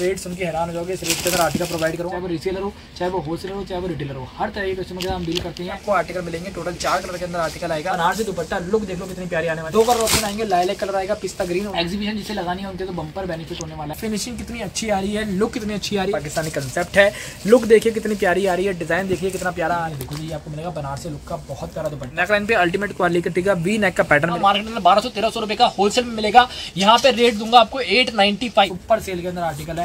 Rate सुन के हैरान हो जाओगे इस रेट के अंदर आर्टिकल प्रोवाइड करूँ चाहे वो रिसेलर हो चाहे वो होलसेलर हो चाहे वो रिटेलर हो हर तरह के कस्टमर के हम डील करते हैं। आपको आर्टिकल मिलेंगे टोटल चार कलर के अंदर आर्टिकल आएगा बनारसी दुपट्टा लुक देख लो कितनी प्यारी आने वाली। दो कलर ऑप्शन आएँगे लाइलेक कलर आएगा पिस्ता ग्रीन एग्जीबिशन जिसे लगानी है उनके तो बंपर बेनिफिट होने वाला है। फिनिशिंग कितनी अच्छी आ रही है लुक कितनी अच्छी आ रही है। पाकिस्तानी कंसेप्ट है। लुक देखिए कितनी प्यारी आ रही है डिज़ाइन देखिए कितना प्यारा आ देखो जी आपको मिलेगा बनारसी लुक का बहुत प्यारा दुपट्टा। नेक लाइन पे अल्टीमेट क्वालिटी का बी नेक का पैटर्न मार्केट में बारह सौ तेरह सौ रुपए का होलसेल में मिलेगा। यहाँ पे रेट दूँगा आपको एट नाइनटी फाइव ऊपर सेल के अंदर आर्टिकल है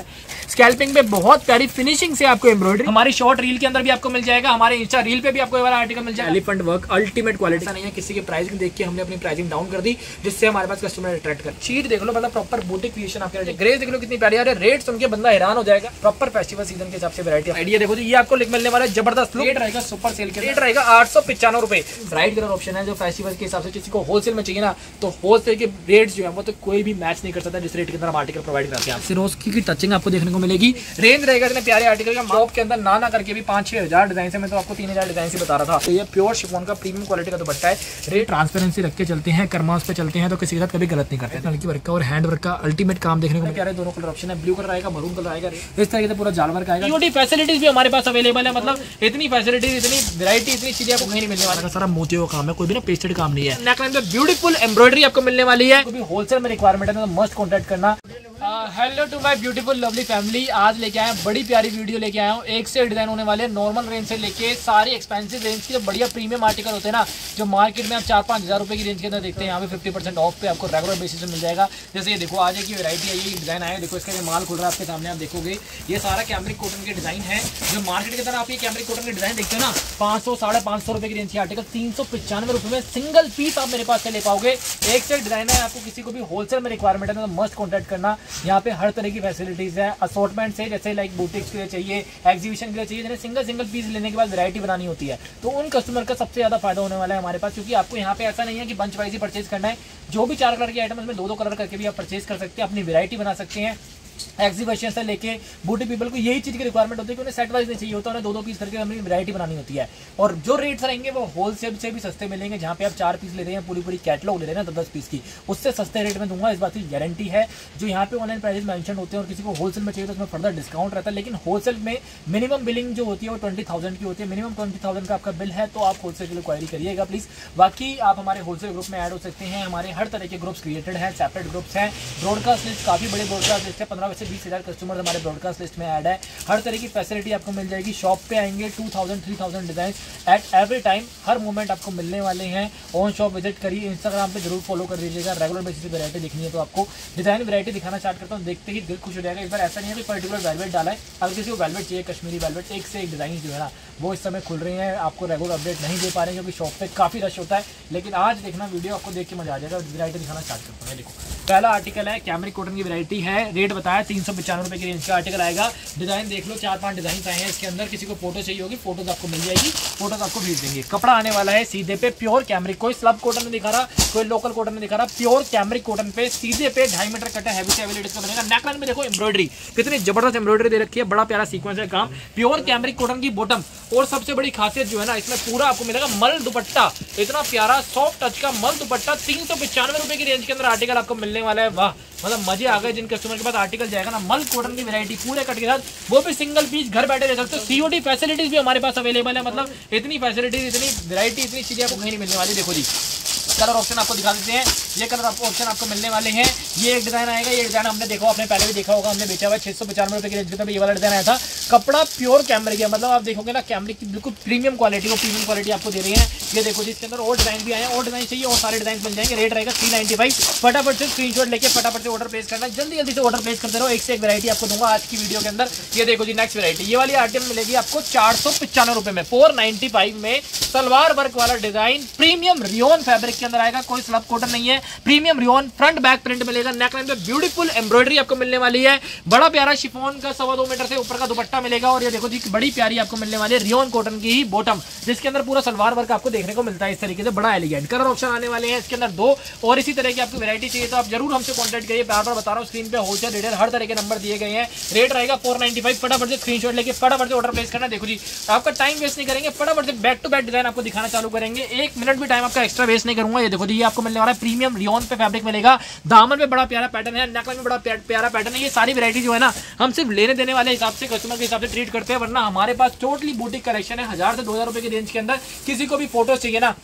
स्कैल्पिंग पे बहुत प्यारी फिनिशिंग से आपको एम्ब्रॉयडरी हमारी शॉर्ट रील के अंदर भी आपको मिल जाएगा हमारे इंस्टा रील पे भी आपको आर्टिकल मिल जाएगा। एलिफेंट वर्क अल्टीमेट क्वालिटी नहीं है किसी की प्राइसिंग देख के हमने अपनी प्राइसिंग डाउन कर दी जिससे हमारे पास कस्टमर अट्रैक्ट कर। चीट देख लो मतलब प्रॉपर बूटिक क्रिएशन आपके ग्रेस देख लो कितनी प्यारी है। रेट सुन के बंदा हैरान हो जाएगा। प्रॉपर फेस्टिवल सीज़न के हिसाब से वैरायटी आइडिया देखो ये आपको मिलने वाला ज़बरदस्त रेट रहेगा सुपर सेल के रेट रहेगा आठ सौ पचानवे रुपए। ब्राइट कलर ऑप्शन है जो फेस्टिवल के हिसाब से किसी को होलसेल में चाहिए ना तो होलसेल के रेट जो है वो तो कोई भी मैच नहीं कर सकता जिस रेट के अंदर हम आर्टिकल प्रोवाइड करते हैं। सिरोज की टचिंग आपको देखने को मिलेगी। रेंज रहेगा इतने प्यारे आर्टिकल का। शॉप के अंदर ना ना करके भी पाँच छह हज़ार डिज़ाइन से मैं तो आपको तीन हज़ार डिज़ाइन से बता रहा था। तो ये प्योर शिफोन का प्रीमियम क्वालिटी का दुपट्टा है। रेट ट्रांसपेरेंसी रख के चलते हैं। कर्मास पे चलते हैं। तो किसी के साथ कभी गलत नहीं करते। हल्की वर्क का और हैंड वर्क का अल्टीमेट काम देखने को क्या है दोनों कलर ऑप्शन है। ब्लू कलर आएगा मरून कलर आएगा। इस तरह से पूरा जाल वर्क आएगा। फैसिलिटीज़ भी हमारे पास अवेलेबल है। मतलब इतनी फैसिलिटीज़ इतनी वैरायटी इतनी चीज़ें आपको कहीं नहीं मिलने वाला। सारा मोतियों का काम है। कोई भी ना पेस्टेड काम नहीं है। नेकलाइन पे ब्यूटीफुल एम्ब्रॉयडरी आपको मिलने वाली है। होलसेल में रिक्वायरमेंट है तो मस्ट कॉन्टेक्ट करना। Hello to my beautiful lovely family आज लेके आए बड़ी प्यारी वीडियो लेके आया हूँ। एक से डिज़ाइन होने वाले नॉर्मल रेंज से लेके सारी एक्सपेंसिव रेंज की जो बढ़िया प्रीमियम आर्टिकल होते हैं ना, जो मार्केट में आप चार पाँच हज़ार रुपये की रेंज के अंदर देखते हैं, यहाँ पे फिफ्टी परसेंट ऑफ़ पे आपको रेगुलर बेसिस में मिल जाएगा। जैसे ये देखो, आज की वैरायटी आई डिज़ाइन आया देखो, इसका माल खुल रहा है आपके सामने, आप देखोगे। ये सारा कैमरिक कॉटन के डिज़ाइन है। जो मार्केट के अंदर आप ये कैमरिक कॉटन के डिज़ाइन देखते हो ना, पाँच सौ, साढ़े पाँच सौ रुपये की रेंज की आर्टिकल तीन सौ पचानवे रुपये में सिंगल पीस आप मेरे पास से ले पाओगे। एक से डिज़ाइन है, आपको किसी को भी होलसेल में रिक्वायरमेंट है तो मस्ट कॉन्टैक्ट करना। यहाँ पे हर तरह की फैसिलिटीज़ है। असोटमेंट है जैसे लाइक बुटिक्स के लिए चाहिए एग्जीबिशन के लिए चाहिए, जिन्हें सिंगल सिंगल पीस लेने के बाद वैरायटी बनानी होती है। तो उन कस्टमर का सबसे ज़्यादा फ़ायदा होने वाला है हमारे पास, क्योंकि आपको यहाँ पे ऐसा नहीं है कि बंच वाइज ही परचेज करना है। जो भी चार कलर के आइटम में दो दो कलर करके भी आप परचेज कर सकते हैं, अपनी वेरायटी बना सकते हैं। एग्जीबिशन से लेके बूटी पीपल को यही चीज़ की रिक्वायरमेंट होती है कि उन्हें सेट वाइज नहीं चाहिए होता, उन्हें दो दो पीस करके हमें वैरायटी बनानी होती है। और जो रेट्स रहेंगे वो होलसेल से भी सस्ते मिलेंगे, जहाँ पे आप चार पीस ले रहे हैं पूरी पूरी कैटलॉग ले रहे हैं दस दस पीस की, उससे सस्ते रेट में दूँगा, इस बात की गारंटी है। जो यहाँ पे ऑनलाइन प्राइस मैंशन होते हैं और किसी को होलसेल में चाहिए तो उसमें फर्दर डिस्काउंट रहता है, लेकिन होलसेल में मिनिमम बिलिंग जो होती है वो ट्वेंटी थाउज़ेंड की होती है। मिनिमम ट्वेंटी थाउज़ेंड का आपका बिल है तो आप होलसेल के क्वारी करिएगा प्लीज़ बाकी आप हमारे होलसेल ग्रुप में ऐड हो सकते हैं, हमारे हर तरह के ग्रुप्स क्रिएटेड है सेपरेट ग्रुप्स हैं। ब्रॉडकास्ट लिस्ट काफ़ी बड़े ब्रॉडकास्ट लिस्ट है, पंद्रह से बीस हज़ार कस्टमर हमारे ब्रॉडकास्ट लिस्ट में ऐड है। हर तरह की फैसिलिटी आपको मिल जाएगी। शॉप पे आएँगे two thousand three thousand design at every time her moment आपको मिलने वाले हैं। ऑन शॉप विज़िट करिए। इंस्टाग्राम पर ज़रूर फॉलो कर दीजिएगा। रेगुलर बेसिस पे वैरायटी देखनी है तो आपको। डिज़ाइन वैरायटी दिखाना स्टार्ट करता हूँ। देखते ही दिल खुश हो जाएगा। इस बार ऐसा नहीं है कि पर्टिकुलर वेलवेट डाला है। अगर किसी को वेलवेट चाहिए, कश्मीरी वेलवेट एक से एक डिज़ाइन जो है ना। वो इस समय खुल रही है, आपको रेगुलर अपडेट नहीं दे पा रहे हैं, क्योंकि शॉप पे काफ़ी रश होता है। लेकिन आज देखना वीडियो आपको देख के मज़ा आ जाएगा वैरायटी दिखाना स्टार्ट करता हूँ। देखो, पहला आर्टिकल है कैमरिक कॉटन की वैरायटी है रेट बताया तीन सौ पचानवे रुपए की रेंज का आर्टिकल आएगा। डिज़ाइन देख लो, चार पाँच डिज़ाइन आए हैं, इसके अंदर किसी को फ़ोटो चाहिए होगी फ़ोटोज़ आपको मिल जाएगी फ़ोटोज़ आपको भेज देंगे। कपड़ा आने वाला है सीधे पे प्योर कैमरिक कोई स्लब कॉटन में दिखा रहा, कोई लोकल कॉटन में दिखा रहा प्योर कैमरिक कॉटन पे सीधे पे ढाई मीटर कटा हैवी से का बनेगा। नेकलाइन में देखो एम्ब्रॉयडरी कितनी ज़बरदस्त एम्ब्रॉयडरी दे रखी है, बड़ा प्यारा सीक्वेंस है काम। प्योर कैमरिक कॉटन की बॉटम और सबसे बड़ी खासियत जो है ना, इसमें पूरा आपको मिलेगा मल दुपट्टा। इतना प्यारा सॉफ्ट टच का मल दुपट्टा तीन सौ रुपए की रेंज के अंदर आर्टिकल आपको मिलने वाला है। वाह मतलब मज़े आ गए जिन कस्टमर के पास आर्टिकल जाएगा ना, मल कॉटन की वैरायटी पूरे कट के साथ। वो भी सिंगल पीस घर बैठे रह सकते हो। सीओडी फैसिलिटीज़ भी हमारे पास अवेलेबल है मतलब इतनी फैसिलिटीज़ इतनी वैरायटी इतनी चीज़ें आपको कहीं नहीं मिलने वाली। देखो जी कलर ऑप्शन आपको दिखा देते हैं। ये कलर आपको ऑप्शन आपको मिलने वाले हैं। ये एक डिज़ाइन आएगा, ये डिज़ाइन हमने देखा, आपने पहले भी देखा होगा, हमने बेचा हुआ छह सौ पचानवे रुपए की रेंज ये वाला डिज़ाइन आया था। कपड़ा प्योर कैमरे का मतलब आप देखोगे ना कैमरे की बिल्कुल प्रीमियम क्वालिटी को प्रीमियम क्वालिटी आपको दे रही है। ये देखो जी, इसके अंदर और डिज़ाइन भी आए और डिज़ाइन चाहिए, और सारे डिज़ाइन बन जाएँगे। रेट रहेगा थ्री नाइनटी फाइव फटाफट से स्क्रीन लेके फटाफट से ऑर्डर प्लेस करना। जल्दी जल्दी से ऑर्डर प्लेस करते रहो। एक से एक वैरायटी आपको दूँगा आज की वीडियो के अंदर। ये देखो जी नेक्स्ट वैरायटी ये वाली आइटम मिलेगी आपको चार सौ पचानवे रुपए में फोर नाइनटी फाइव में। सलवार वर्क वाला डिज़ाइन प्रीमियम रियोन फैब्रिक के अंदर आएगा, कोई स्लब कॉटन नहीं है। Premium rayon front back print मिलेगा। नेकलाइन पे ब्यूटीफुल एम्ब्रॉयडरी आपको मिलने वाली है। बड़ा प्यारा शिफोन का सवा दो मीटर से ऊपर का दुपट्टा मिलेगा और ये देखो जी, बड़ी प्यारी आपको मिलने वाली है रियोन कॉटन की ही बॉटम जिसके अंदर पूरा सलवार वर्क आपको देखने को मिलता है इस तरीके से। बड़ा एलिगेंट कलर ऑप्शन आने वाले हैं इसके अंदर दो। और इसी तरह की आपको वैरायटी चाहिए तो आप ज़रूर हमसे कॉन्टेक्ट करिए। बार बार बता रहा हूँ स्क्रीन पे होलसेल रिटेल हर तरह के नंबर दिए गए हैं। रेट रहेगा फोर फटाफट से स्क्रीन लेके फटाफट से ऑर्डर प्लेस करना। देखो जी, आपका टाइम वेस्ट नहीं करेंगे, फटाफट से बैक टू बैक डिज़ाइन आपको दिखाना चालू करेंगे। एक मिनट भी टाइम आपका एक्स्ट्रा वेस्ट नहीं करूँगा। ये देखो जी, ये आपको मिलने वाला है प्रीमियम रियोन पे फैब्रिक मिलेगा। दामन में बड़ा प्यारा पैटर्न है नेकलाइन में बड़ा प्यारा पैटर्न है। ये सारी वैरायटी जो है ना, हम सिर्फ़ लेने देने वाले हिसाब से कस्टमर के हिसाब से ट्रीट करते हैं, वरना हमारे पास टोटली बूटिक कलेक्शन है, हज़ार से दो हज़ार रुपए की रेंज के अंदर। किसी को भी फ़ोटोज़ चाहिए ना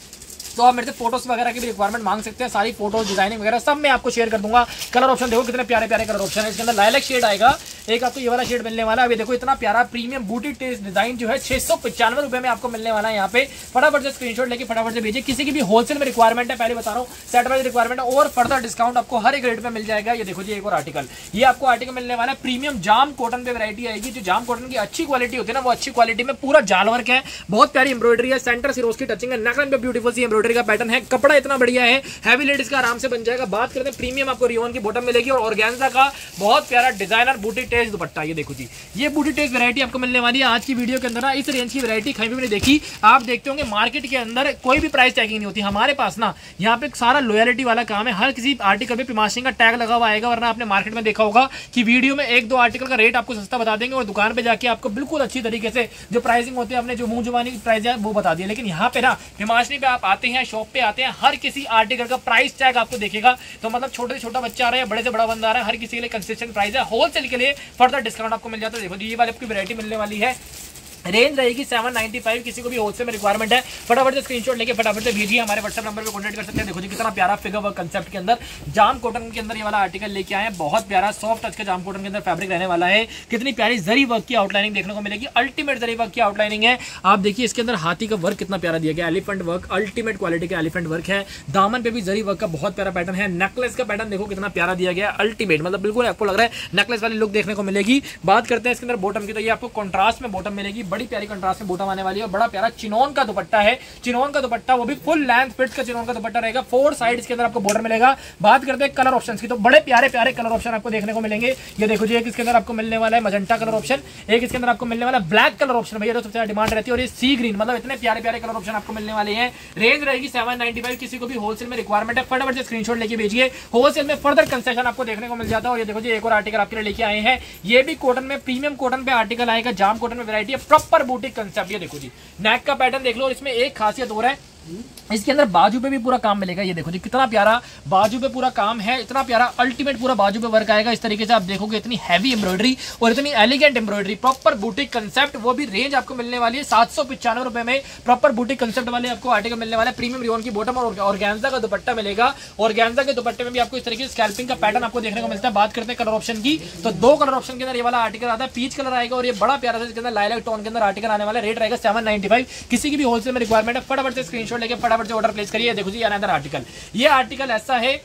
तो आप मेरे से फ़ोटोज़ वगैरह की भी रिक्वायरमेंट मांग सकते हैं, सारी फ़ोटोज़ डिज़ाइनिंग वगैरह सब मैं आपको शेयर कर दूँगा। कलर ऑप्शन देखो कितने प्यारे प्यारे कलर ऑप्शन है। इसके अंदर लाइलक शेड आएगा। एक आपको ये वाला शेड मिलने वाला है। अभी देखो इतना प्यारा प्रीमियम बूटी टेस्ट डिज़ाइन जो है, छह सौ पचानवे रुपए में आपको मिलने वाला है यहाँ पे। फटाफट से स्क्रीनशॉट लेके फटाफट से भेजिए। किसी की भी होलसेल में रिक्वायरमेंट है, पहले बता रहा हूँ सेट वाइज रिक्वायरमेंट है और फर्दर डिस्काउंट आपको हर एक रेट में मिल जाएगा। ये देखो जी, एक और आर्टिकल ये आपको आर्टिकल मिलने वाला है। प्रीमियम जाम कॉटन पे वरायटी आएगी। जो जाम कॉटन की अच्छी क्वालिटी होती है ना, वो अच्छी क्वालिटी में पूरा जाल वर्क है। बहुत प्यारी एम्ब्रॉयडरी है। सेंटर सिरोज की टचिंग है। नकलन पे ब्यूटीफुल सी एम्ब्रॉयडरी का पैटर्न है, कपड़ा इतना बढ़िया है हैवी लेडीज़ का आराम से बन जाएगा। बात करते हैं प्रीमियम आपको रियोन की बॉटम मिलेगी और ऑर्गेन्जा का बहुत प्यारा डिज़ाइनर बूटी टेस्ट दुपट्टा, ये देखो जी। ये बूटी टेस्ट वैरायटी आपको मिलने वाली है। आज की वीडियो के अंदर ना, इस रेंज की वैरायटी कहीं भी नहीं देखी, आप देखते होंगे मार्केट के अंदर कोई भी प्राइस टैगिंग नहीं होती। हमारे पास ना, यहाँ पे सारा लॉयलिटी वाला काम है। हर किसी आर्टिकल पे पिमाशिंग का टैग लगा हुआ आएगा, वरना आपने मार्केट में देखा होगा कि वीडियो में एक दो आर्टिकल का रेट आपको सस्ता बता देंगे और दुकान पे जाके आपको बिल्कुल अच्छी तरीके से जो प्राइसिंग होती है, आपने जो मुँह जुबानी प्राइस है, वो बता दिया लेकिन यहाँ पे ना पिमाशनी पे आप आते हैं शॉप पे आते हैं, हर किसी आर्टिकल का प्राइस टैग आपको देखेगा। तो मतलब छोटे से छोटा बच्चा आ रहा है, बड़े से बड़ा बंदा आ रहा है, हर किसी के लिए कंसिस्टेंट प्राइस है। होलसेल के लिए फर्दर डिस्काउंट आपको मिल जाता है। देखो ये वाली आपकी वैरायटी मिलने वाली है। रेंज रहेगी 795 किसी को भी होलसेल में रिक्वायरमेंट है। फटाफट से स्क्रीनशॉट लेके, फटाफट से भेजिए, हमारे व्हाट्सएप नंबर पे कॉन्टेक्ट कर सकते हैं। देखो जी, कितना प्यारा फिगर वर्क कंसेप्ट के अंदर जाम कॉटन के अंदर ये वाला आर्टिकल लेके आए हैं। बहुत प्यारा सॉफ्ट टच का जाम कॉटन के अंदर फैब्रिक रहने वाला है। कितनी प्यारी जरी वर्क की आउटलाइनिंग देखने को मिलेगी। अल्टीमेट जरी वर्क की आउटलाइनिंग है। आप देखिए, इसके अंदर हाथी का वर्क कितना प्यारा दिया गया। एलिफेंट वर्क अल्टीमेट क्वालिटी का एलिफेंट वर्क है। दामन पे भी जरी वर्क का बहुत प्यारा पैटर्न है। नेकलेस का पैटर्न देखो कितना प्यारा दिया गया। अल्टीमेट मतलब बिल्कुल आपको लग रहा है नेकलेस वाली लुक देखने को मिलेगी। बात करते हैं इसके अंदर बॉटम की तो ये आपको कॉन्ट्रास्ट में बॉटम मिलेगी। बड़ी प्यारी कॉन्ट्रास्ट में बॉटम आने वाली है बड़ा प्यारा चिनोन का दुपट्टा है। चिनोन का दुपट्टा वो भी फुल लेंथ फिट का चिनोन का दुपट्टा रहेगा। फोर साइड के अंदर आपको बॉर्डर मिलेगा। बात करते हैं कलर ऑप्शन की तो बड़े प्यारे प्यारे कलर ऑप्शन आपको देखने को मिलेंगे। ये देखो जी, एक इसके अंदर आपको मिलने वाला है मजंटा कलर ऑप्शन एक इसके अंदर आपको मिलने वाला ब्लैक कलर ऑप्शन भैया सबसे ज़्यादा डिमांड रहती है और ये सी ग्रीन मतलब इतने प्यारे प्यारे कलर ऑप्शन आपको मिलने वाले हैं। रेंज रहेगी सेवन किसी को भी होलसेल में रिक्वायरमेंट है, फटाफट से स्क्रीनशॉट लेके भेजिए। होलसेल में फर्दर कंसेशन आपको देखने को मिल जाता है और ये देखो जी, एक और आर्टिकल आपके लिए लेके आए हैं। ये भी कॉटन में प्रीमियम कॉटन पे आर्टिकल आएगा, जाम कॉटन में वैरायटी है प्रॉपर बूटिक कंसेप्ट ये देखो जी। नेक का पैटर्न देख लो इसमें एक खासियत हो रहा है इसके अंदर बाजू पे भी पूरा काम मिलेगा। ये देखो जी, कितना प्यारा बाजू पे पूरा काम है, इतना प्यारा अल्टीमेट पूरा बाजू पे वर्क आएगा। इस तरीके से आप देखोगे इतनी हैवी एम्ब्रॉयडरी और इतनी elegant embroidery proper boutique concept वो भी रेंज आपको मिलने वाली है। सात सौ पिचानवे रुपए में प्रॉपर बुटीक कंसेप्ट वाले आपको आर्टिकल मिलने वाला है। प्रीमियम रियोन की बॉटम और ऑर्गेन्जा का दुपट्टा मिलेगा। और गैंजा के दुपट्टे में भी आपको इस तरीके से स्कैल्पिंग का पैटर्न आपको देखने को मिलता है। बात करते हैं कलर ऑप्शन की तो दो कलर ऑप्शन के अंदर ये वाला आर्टिकल आता है पीच कलर आएगा और ये बड़ा प्यारा इसके अंदर लाइलक टोन के अंदर आर्टिकल आने वाला रेट रहेगा सेवन किसी की भी होलसेल में रिक्वायरमेंट है, फटाफट से स्क्रीनशॉट लेके फटाफट से ऑर्डर प्लेस करिए। देखो जी अनदर आर्टिकल ये आर्टिकल ऐसा है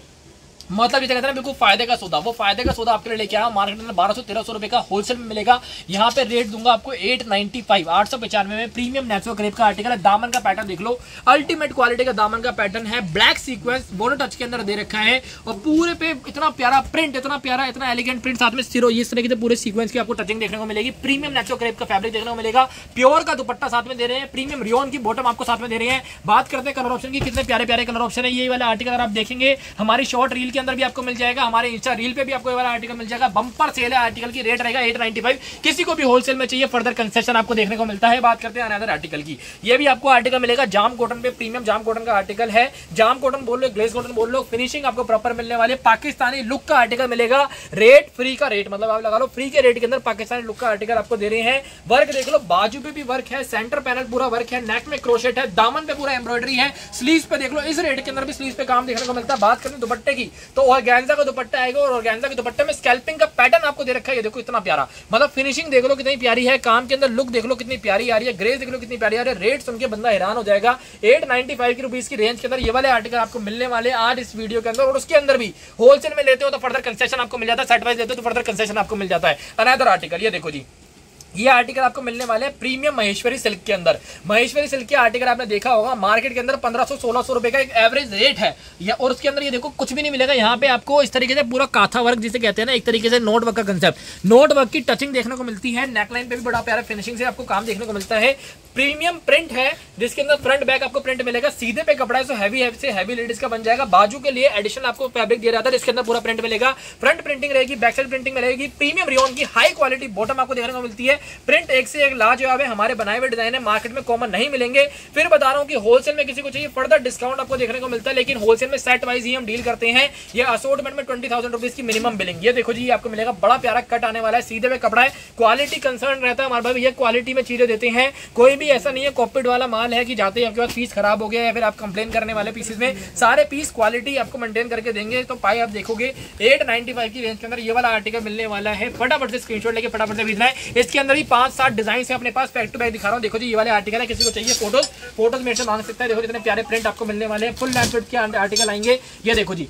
मतलब इसे कहते हैं बिल्कुल फ़ायदे का सौदा। वो फ़ायदे का सौदा आपके लिए लेके आया मार्केट में बारह सौ, तेरह सौ रुपए का होलसेल में मिलेगा। यहाँ पे रेट दूँगा आपको एट नाइनटी फाइव आठ सौ पचानवे में। प्रीमियम नेचुरल क्रेप का आर्टिकल है, दामन का पैटर्न देख लो। अल्टीमेट क्वालिटी का दामन का पैटर्न है। ब्लैक सीक्वेंस बोनो टच के अंदर दे रखा है। और पूरे पे इतना प्यारा प्रिंट इतना प्यारा, इतना एलिगेंट प्रिंट साथ में सिरो इस तरह के पूरे सीक्वेंस की आपको टचिंग देखने को मिलेगी। प्रीमियम नेचुरल क्रेप का फैब्रिक देखने को मिलेगा। प्योर का दुपट्टा साथ में दे रहे हैं। प्रीमियम रियोन की बॉटम आपको साथ में दे रहे हैं। बात करते हैं कलर ऑप्शन की, कितने प्यारे प्यारे कलर ऑप्शन है। ये वाला आर्टिकल आप देखेंगे, हमारी शॉर्ट रील के अंदर भी आपको मिल जाएगा, हमारे इंस्टा रील पे भी आपको वाला आर्टिकल मिल जाएगा। बंपर सेल है आर्टिकल की रेट रहेगा 895 किसी को भी होलसेल में चाहिए फर्दर कंसेशन आपको देखने को मिलता है। बात करते हैं अनदर आर्टिकल की। ये भी आपको आर्टिकल मिलेगा, जाम कॉटन पे प्रीमियम जाम कॉटन का आर्टिकल है। जाम कॉटन बोल लो ग्लेस कॉटन बोल लो फिनिशिंग आपको प्रॉपर मिलने वाले पाकिस्तानी लुक का आर्टिकल मिलेगा रेट फ्री का रेट मतलब आप लगा लो फ्री के रेट के अंदर पाकिस्तानी लुक का आर्टिकल आपको दे रहे हैं। वर्क देख लो, बाजू पे भी वर्क है सेंटर पैनल पूरा वर्क है नेक में क्रोशेट है, दामन पे पूरा एम्ब्रॉयडरी है स्लीव पे देख लो, इस रेट के अंदर भी स्लीव पे काम देखने को मिलता है। बात करें दुपट्टे की। तो ऑर्गेन्जा का दुपट्टा आएगा और ऑर्गेन्जा के दुपट्टे में स्कैल्पिंग का पैटर्न आपको दे रखा है। ये देखो इतना प्यारा। मतलब फिनिशिंग देख लो कितनी प्यारी है। काम के अंदर लुक देख लो कितनी प्यारी आ रही है। ग्रेस देख लो कितनी प्यारी आ रही है। रेट सुन के बंदा हैरान हो जाएगा। एट नाइनटी फाइव की रुपीज़ की रेंज के अंदर ये वाले आर्टिकल आपको मिलने वाले आज इस वीडियो के अंदर। और उसके अंदर भी होलसेल में लेते हो तो फर्दर कंसेशन आपको मिल जाता है। सेट वाइज लेते हो तो फर्दर कंसेशन आपको मिल जाता है। अनदर आर्टिकल ये देखो जी। ये आर्टिकल आपको मिलने वाले हैं प्रीमियम महेश्वरी सिल्क के अंदर। महेश्वरी सिल्क के आर्टिकल आपने देखा होगा मार्केट के अंदर 1500 1600 रुपए का एक एवरेज रेट है। या, और उसके अंदर ये देखो, कुछ भी नहीं मिलेगा। यहाँ पे आपको इस तरीके से पूरा काथा वर्क जिसे कहते हैं ना, एक तरीके से नोट वर्क का कंसेप्ट नोट वर्क की टचिंग देखने को मिलती है नेकलाइन पे भी बड़ा प्यारा फिनिशिंग से आपको काम देखने को मिलता है। प्रीमियम प्रिंट है, जिसके अंदर फ्रंट बैक आपको प्रिंट मिलेगा। सीधे पे कपड़ा है सो हैवी से हैवी लेडीज़ का बन जाएगा। बाजू के लिए एडिशन आपको फैब्रिक दिया जाता है, जिसके अंदर पूरा प्रिंट मिलेगा। फ्रंट प्रिंटिंग रहेगी बैक साइड प्रिंटिंग मिलेगी। प्रीमियम रियोन की हाई क्वालिटी बॉटम आपको देखने को मिलती है। प्रिंट एक से एक लाजवाब है। हमारे बनाए हुए डिज़ाइन है, मार्केट में कॉमन नहीं मिलेंगे। फिर बता रहा हूँ कि होलसेल में किसी को चाहिए फर्दर डिस्काउंट आपको देखने को मिलता है, लेकिन होलसेल में सेट वाइज ही हम डील करते हैं। ये असोर्टमेंट में ट्वेंटी थाउज़ेंड रुपीज़ की मिनिमम बिलिंग ये देखो जी आपको मिलेगा। बड़ा प्यारा कट आने वाला है, सीधे में कपड़ा है। क्वालिटी कंसर्न रहता है हमारे पास ये क्वालिटी में चीज़ें देते हैं। कोई भी ऐसा नहीं है कॉपिड वाला माल है कि जाते ही आपके पास पीस खराब हो गया या फिर आप कंप्लेन करने वाले पीसेस में। सारे पीस क्वालिटी आपको मेंटेन करके देंगे। तो पाई आप देखोगे एट की रेंज के अंदर ये वाला आर्टिकल मिलने वाला है। फटाफट से स्क्रीनशॉट लेके फटाफट से भेजना है। इसके अंदर ही पाँच सात डिज़ाइन है अपने पास बैक टू बैक दिखा रहा हूँ। देखो जी, ये वाले आर्टिकल है, किसी को चाहिए फ़ोटोज़ फ़ोटोज़ मेरे से मांग सकता है, देखो जितने प्यारे प्रिंट आपको मिलने वाले हैं फुल लैंड के आर्टिकल आएँगे। ये देखो जी